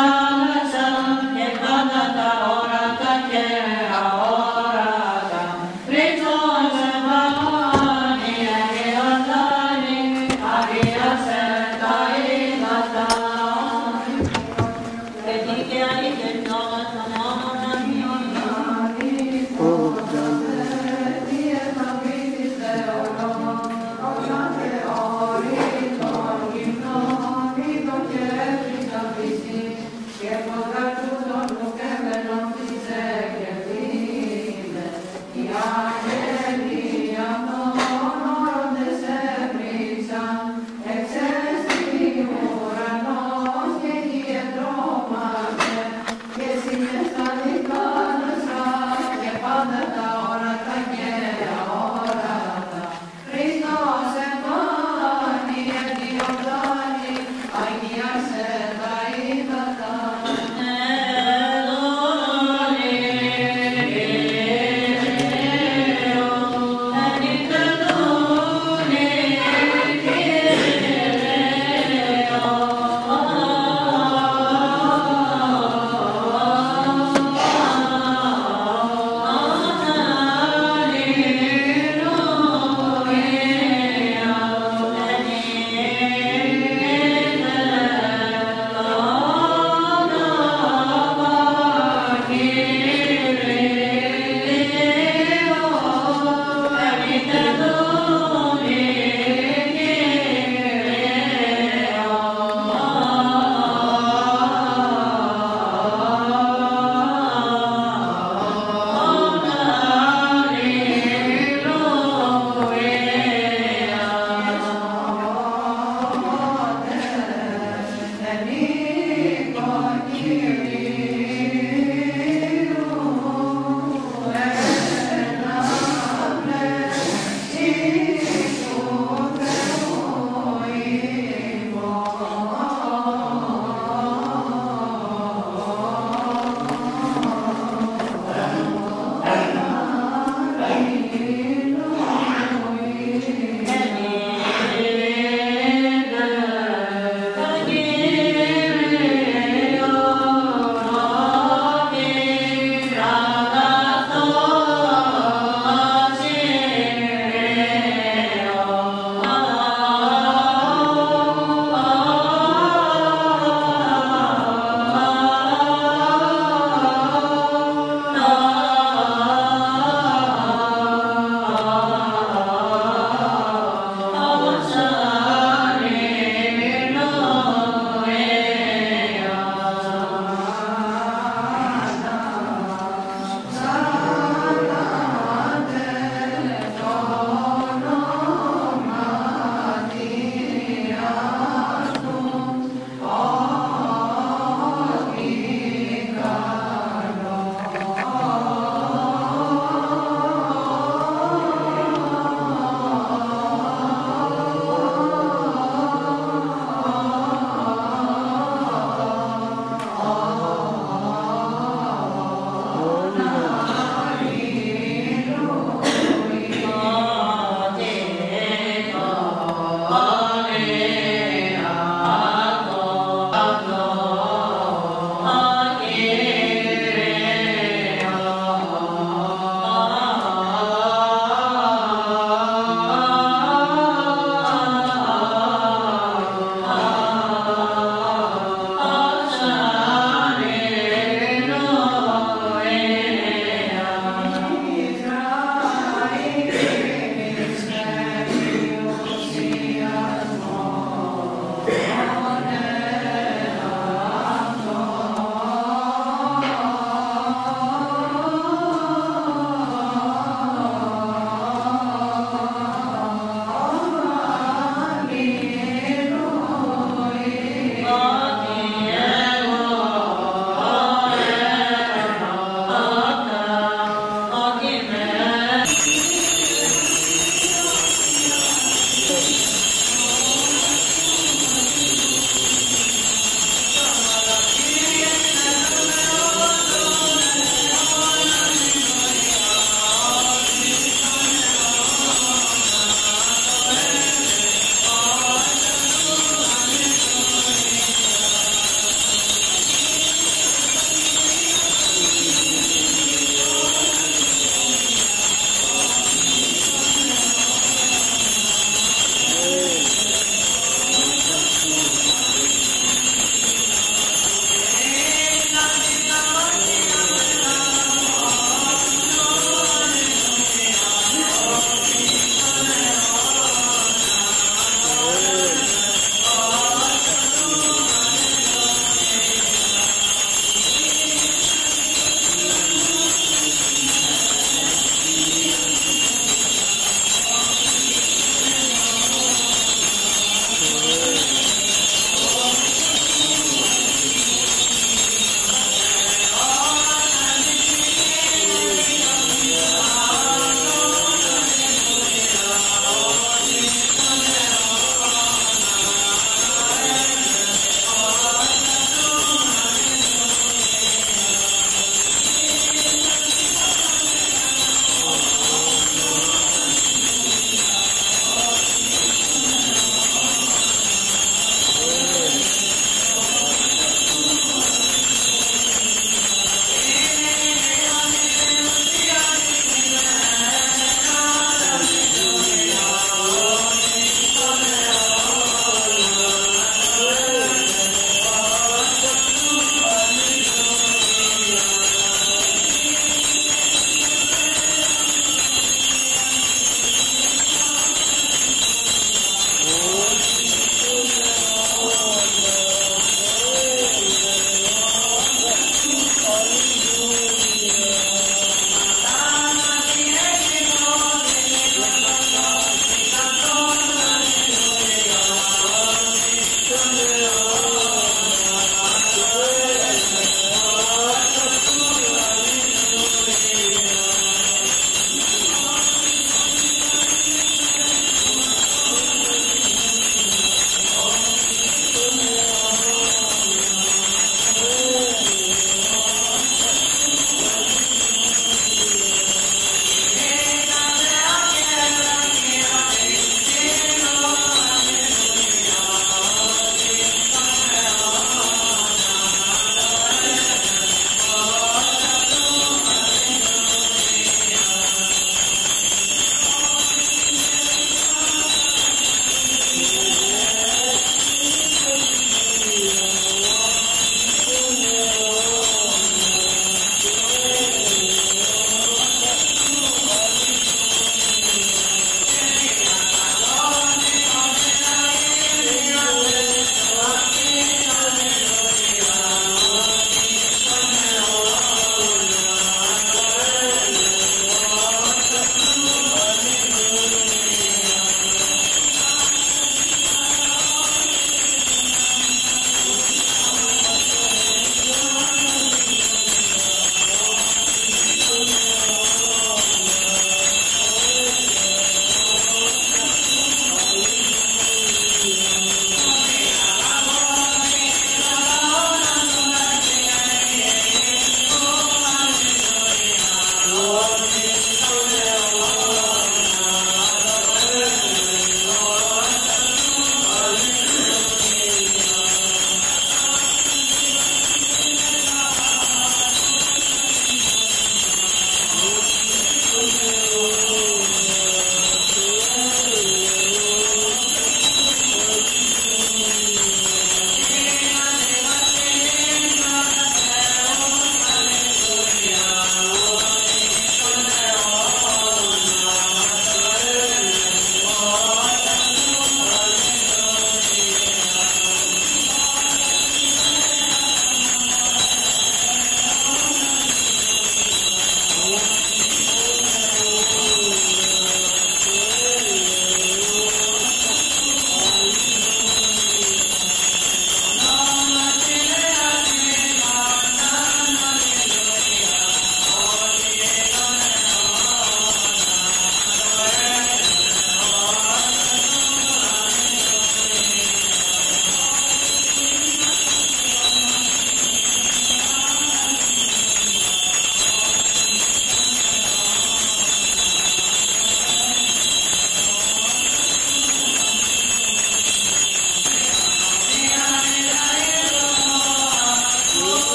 oh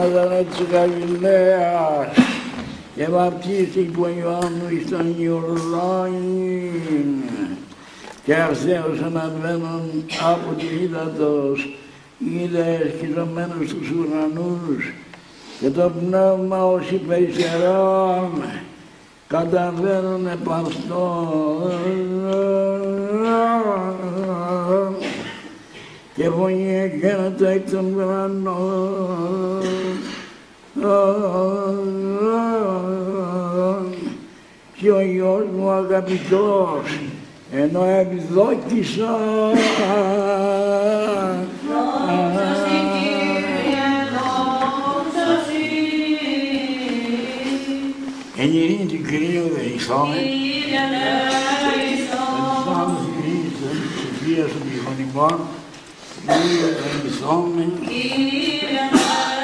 από Ναζαρέτ της Γαλιλαίας και βαπτίστηκε του Ιωάννου εις τον Ιορδάνη και ευθέως αναβαίνουν από τη ύδατος είδε σκηζωμένους στους ουρανούς και το πνεύμα ως υπεριστερών καταβαίνουν επ' αυτόν και φωνή εκένεται εκ των ουρανών. Και ο Υιός μου αγαπητός, ενώ ευδόκησα Δόξα Συ, Κύριε, δόξα Συ. εν ειρήνη του Κυρίου δεηθάμε, Κύριε ελέησον. εν της ψηφίας των διχονιμών, Κύριε δεηθάμε, Κύριε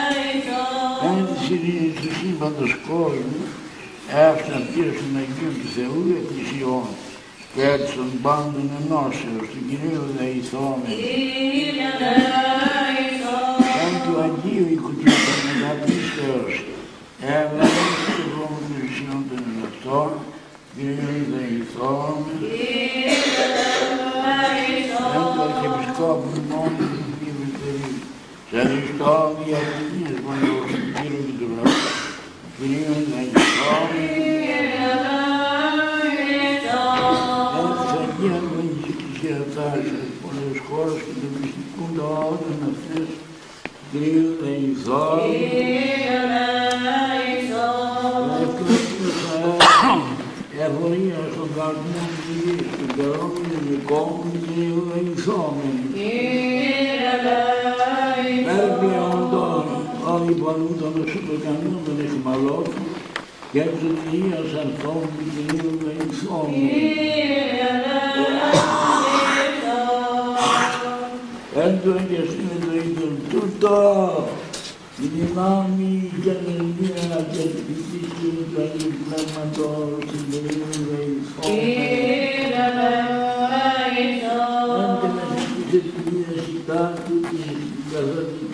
ελέησον. εν της ειρήνης του σύμπαντος κόσμου, έφτασε αυτήρες των Αγίων του Θεού εκκλησιών και έτσι των πάντων ενώσεως του Κυρίου δεηθάμε. Κύριε ελέησον. Εν του Αγίου Οικουτίου των Μεγαπίστεως, έβαλε στο δρόμο των ουσιών των ελευτών, Κύριε δεηθάμε. Κύριε Εν του ελέησον. Αρχιεπισκόπου ημών του Κυρίου Βυτερίου, σε Χριστό διακρινής Lord and the fish. Give thanks, Lord. Give thanks, Lord. Every erkagardner diye, garabini kombiye insanın. Her bir anda Ali Balu danışıklı kendini ihmalat, gerçekliği yaşar kombiye song. Εν το εγκαιστήνε το ίδιο τούτο, η δυνάμει και την υγεία και την πίστη του Αγίου Πνεύματος του Κυρίου δεηθάμε. Κύριε ελέησον. Εν και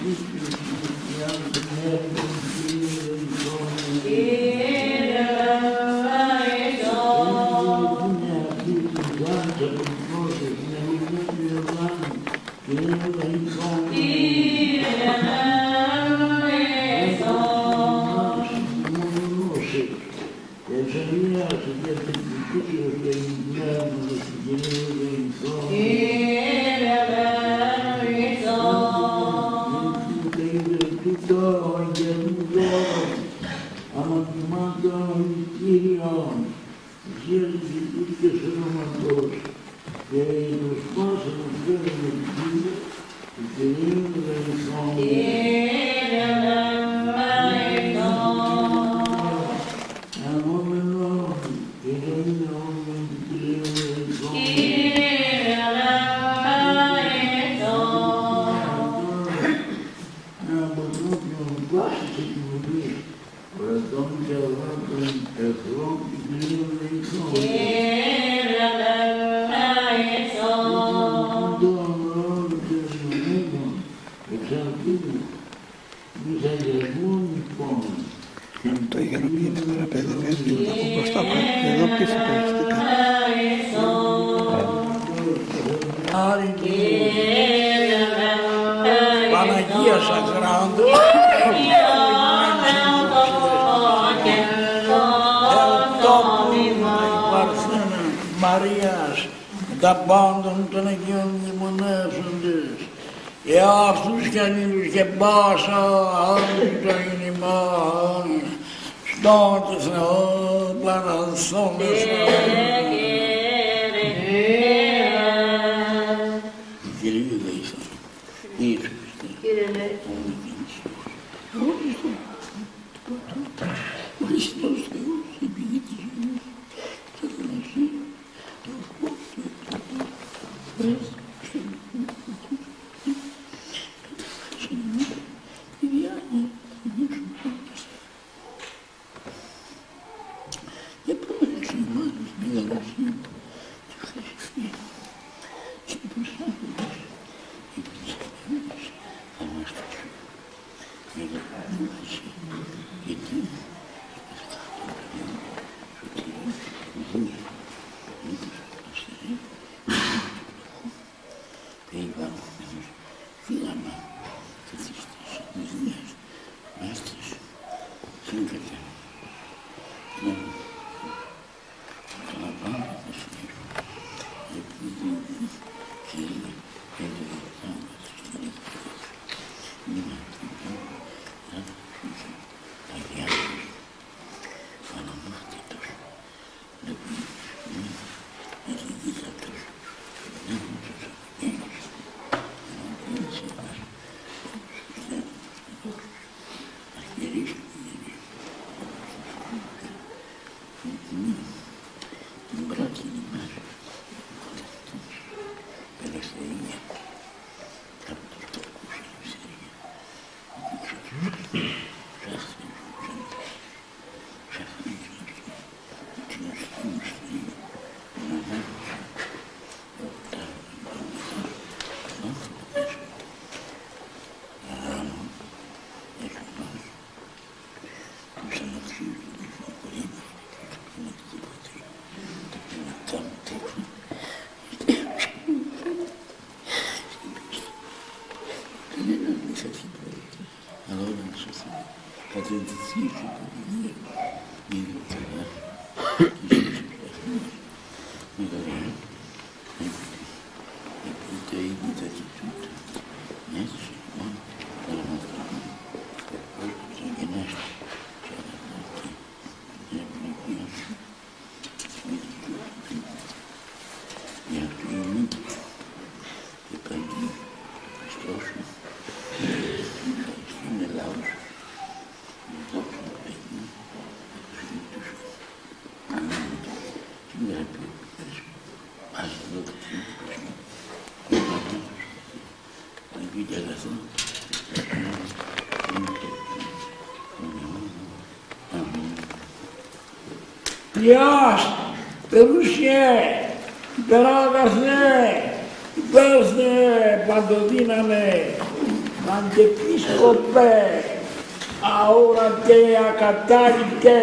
Γεια, Τερουσιέ, Περάγαθε, Πέρθε, Παντοδύναμε, Παντεπίσκοπε, αόρατε, ακατάλητε,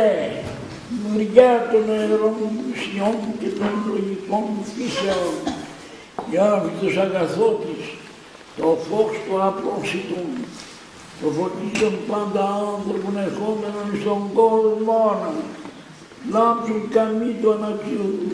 μυριά των αερών μου και των λογικών μου φύσεων, για τους αγαθότης, το φως του απρόσιτου, το φωτίζον πάντα άνθρωπον ερχόμενον στον κόσμο, l'homme du Camille Donadio.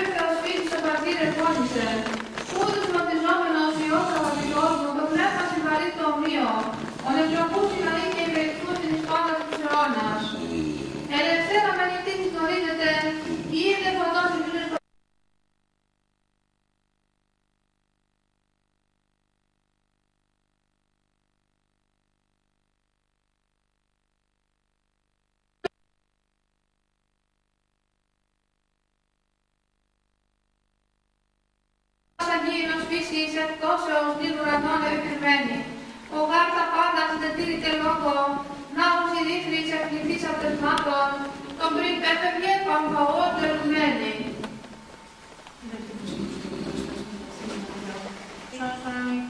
έφυγα σπίτι στο παρτίρε πόνισε. Ούτε σηματιζόμενος Υιός αγαπητός μου, το πνεύμα συμβαρεί το ομοίω. Ο νεκροκούς σε πτώσεως την ουρανόν επιβαίνει. Ο γάρτα πάντα στετήρητε λόγο, να ο συνήθρης εκπληθείς απτεσμάτων, τον πριν πέφευγε παμπαό τελουμένη. Thank you.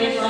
Amen.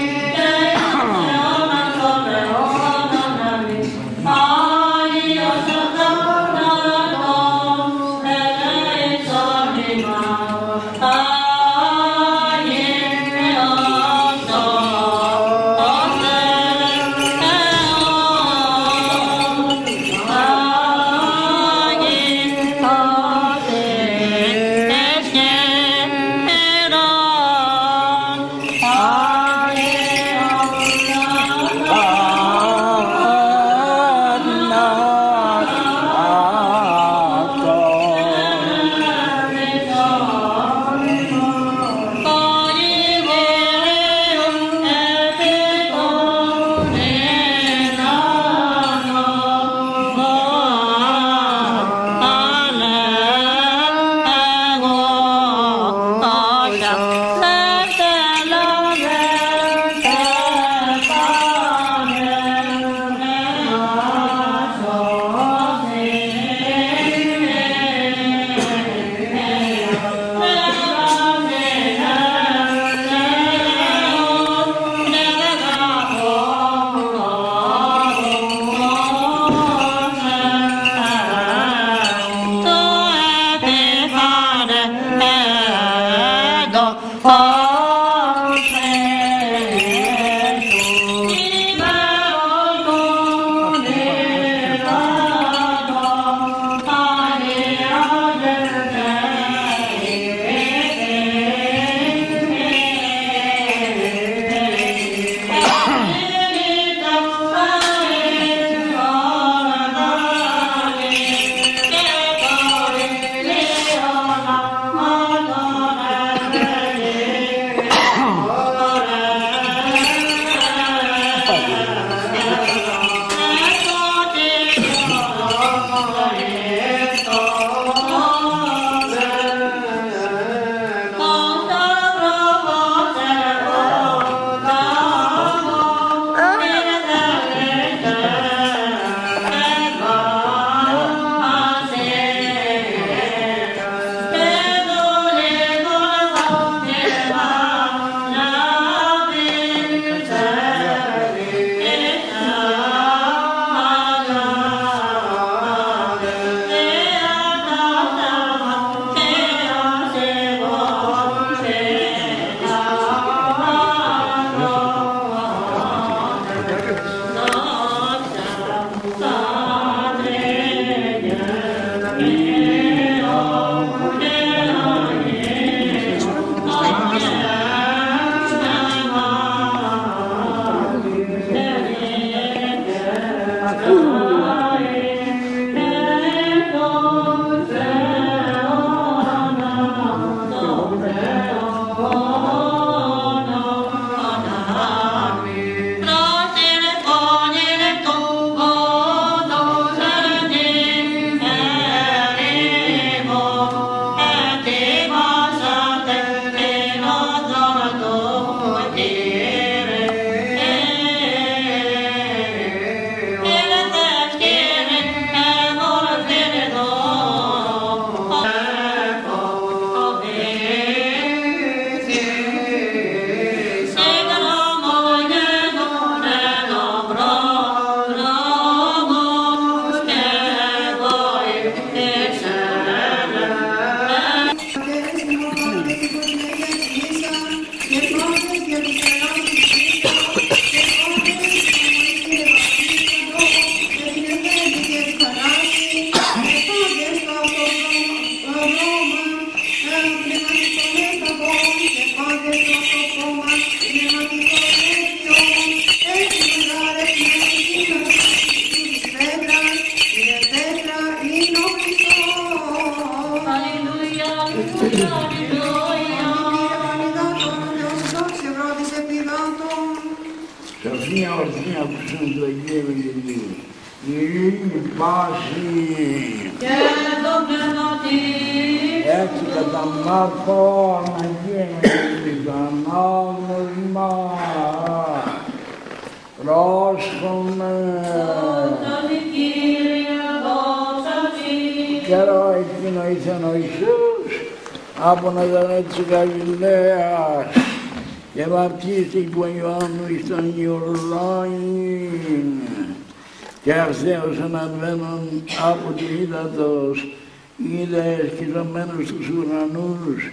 ύδατος είδε σκηζωμένους στους ουρανούς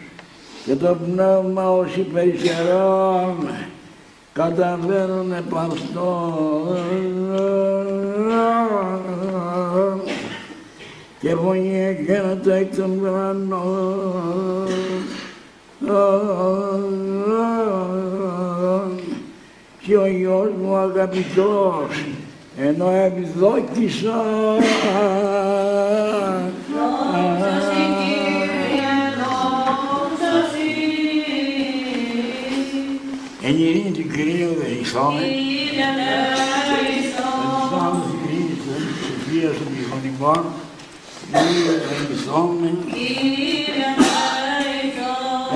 και το πνεύμα ως υπερσερών καταβαίνουν επ' αυτόν και φωνή εκένεται εκ των ουρανών. Και ο γιος μου αγαπητός ενώ ευδόκησα των Διχονικών, Κύριε δεηθάμε,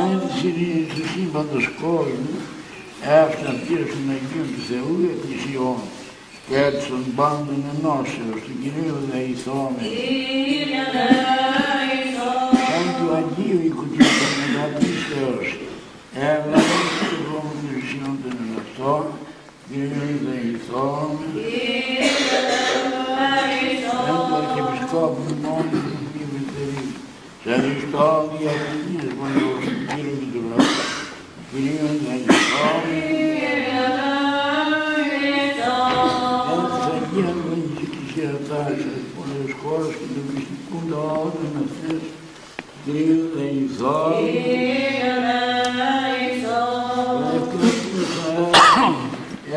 εν της ειρήνης του σύμπαντος κόσμου, έφταν Κύριε των Αγίων του Θεού εκκλησιών, και έτσι των πάντων ενώσεως του Κυρίου δεηθάμε. Εν του Αγίου Οικουτίου των Μεγαπίστεως, έβαλε του δρόμου των ουσιών των εναυτών, Κυρίου δεηθάμε. Εν του Αρχιεπισκόπου μόνου του Κυρίου Βητερίου, σε αριστό διακριτής μονός του Κύριου Μητρολόγου, Κυρίου δεηθάμε. Αγία Βαγγής Εκκλησιατάς, πολλές χώρες και του μυστικού λαού των αυτές, Κυρίου δεηθώ,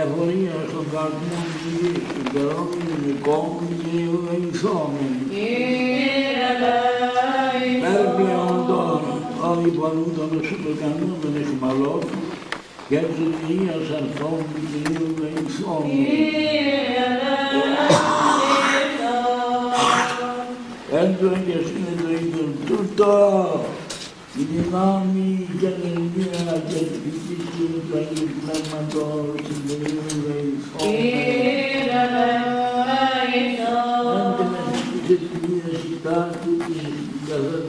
εφορία στον καρμό μου γης, στον καιρό μου γενικό μου, Κυρίου δεηθώμεν. Πέρπι όντων, όλοι παλούνταν ως υπερκανούνταν εχμαλών, και της Αγίας Αρθών του Κυρίου δεηθώμεν. Έντονα και σύνετο είδων τούτο, η δυνάμει και την βία και την πτήση του Αγίου Πνεύματος του Κυρίου δεηθώμεν. Έντονα tanto e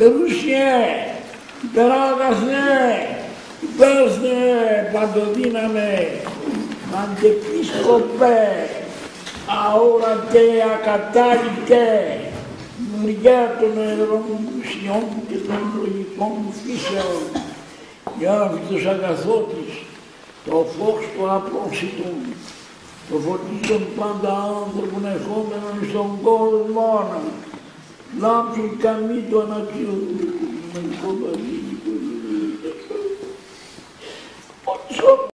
Περούσιε, υπεράγαθνε, υπέρθνε, παντοδύναμε, αντεπίσκοπε, αόρατες, ακατάλητε, μουριά των αερομουσιών και των λογικών φύσεων, για τους αγαθότης, το φως του απρόσιτου, το φωτίζον πάντα άνθρωπον ερχόμενον στον κόσμο, la più il cammino a Dio, non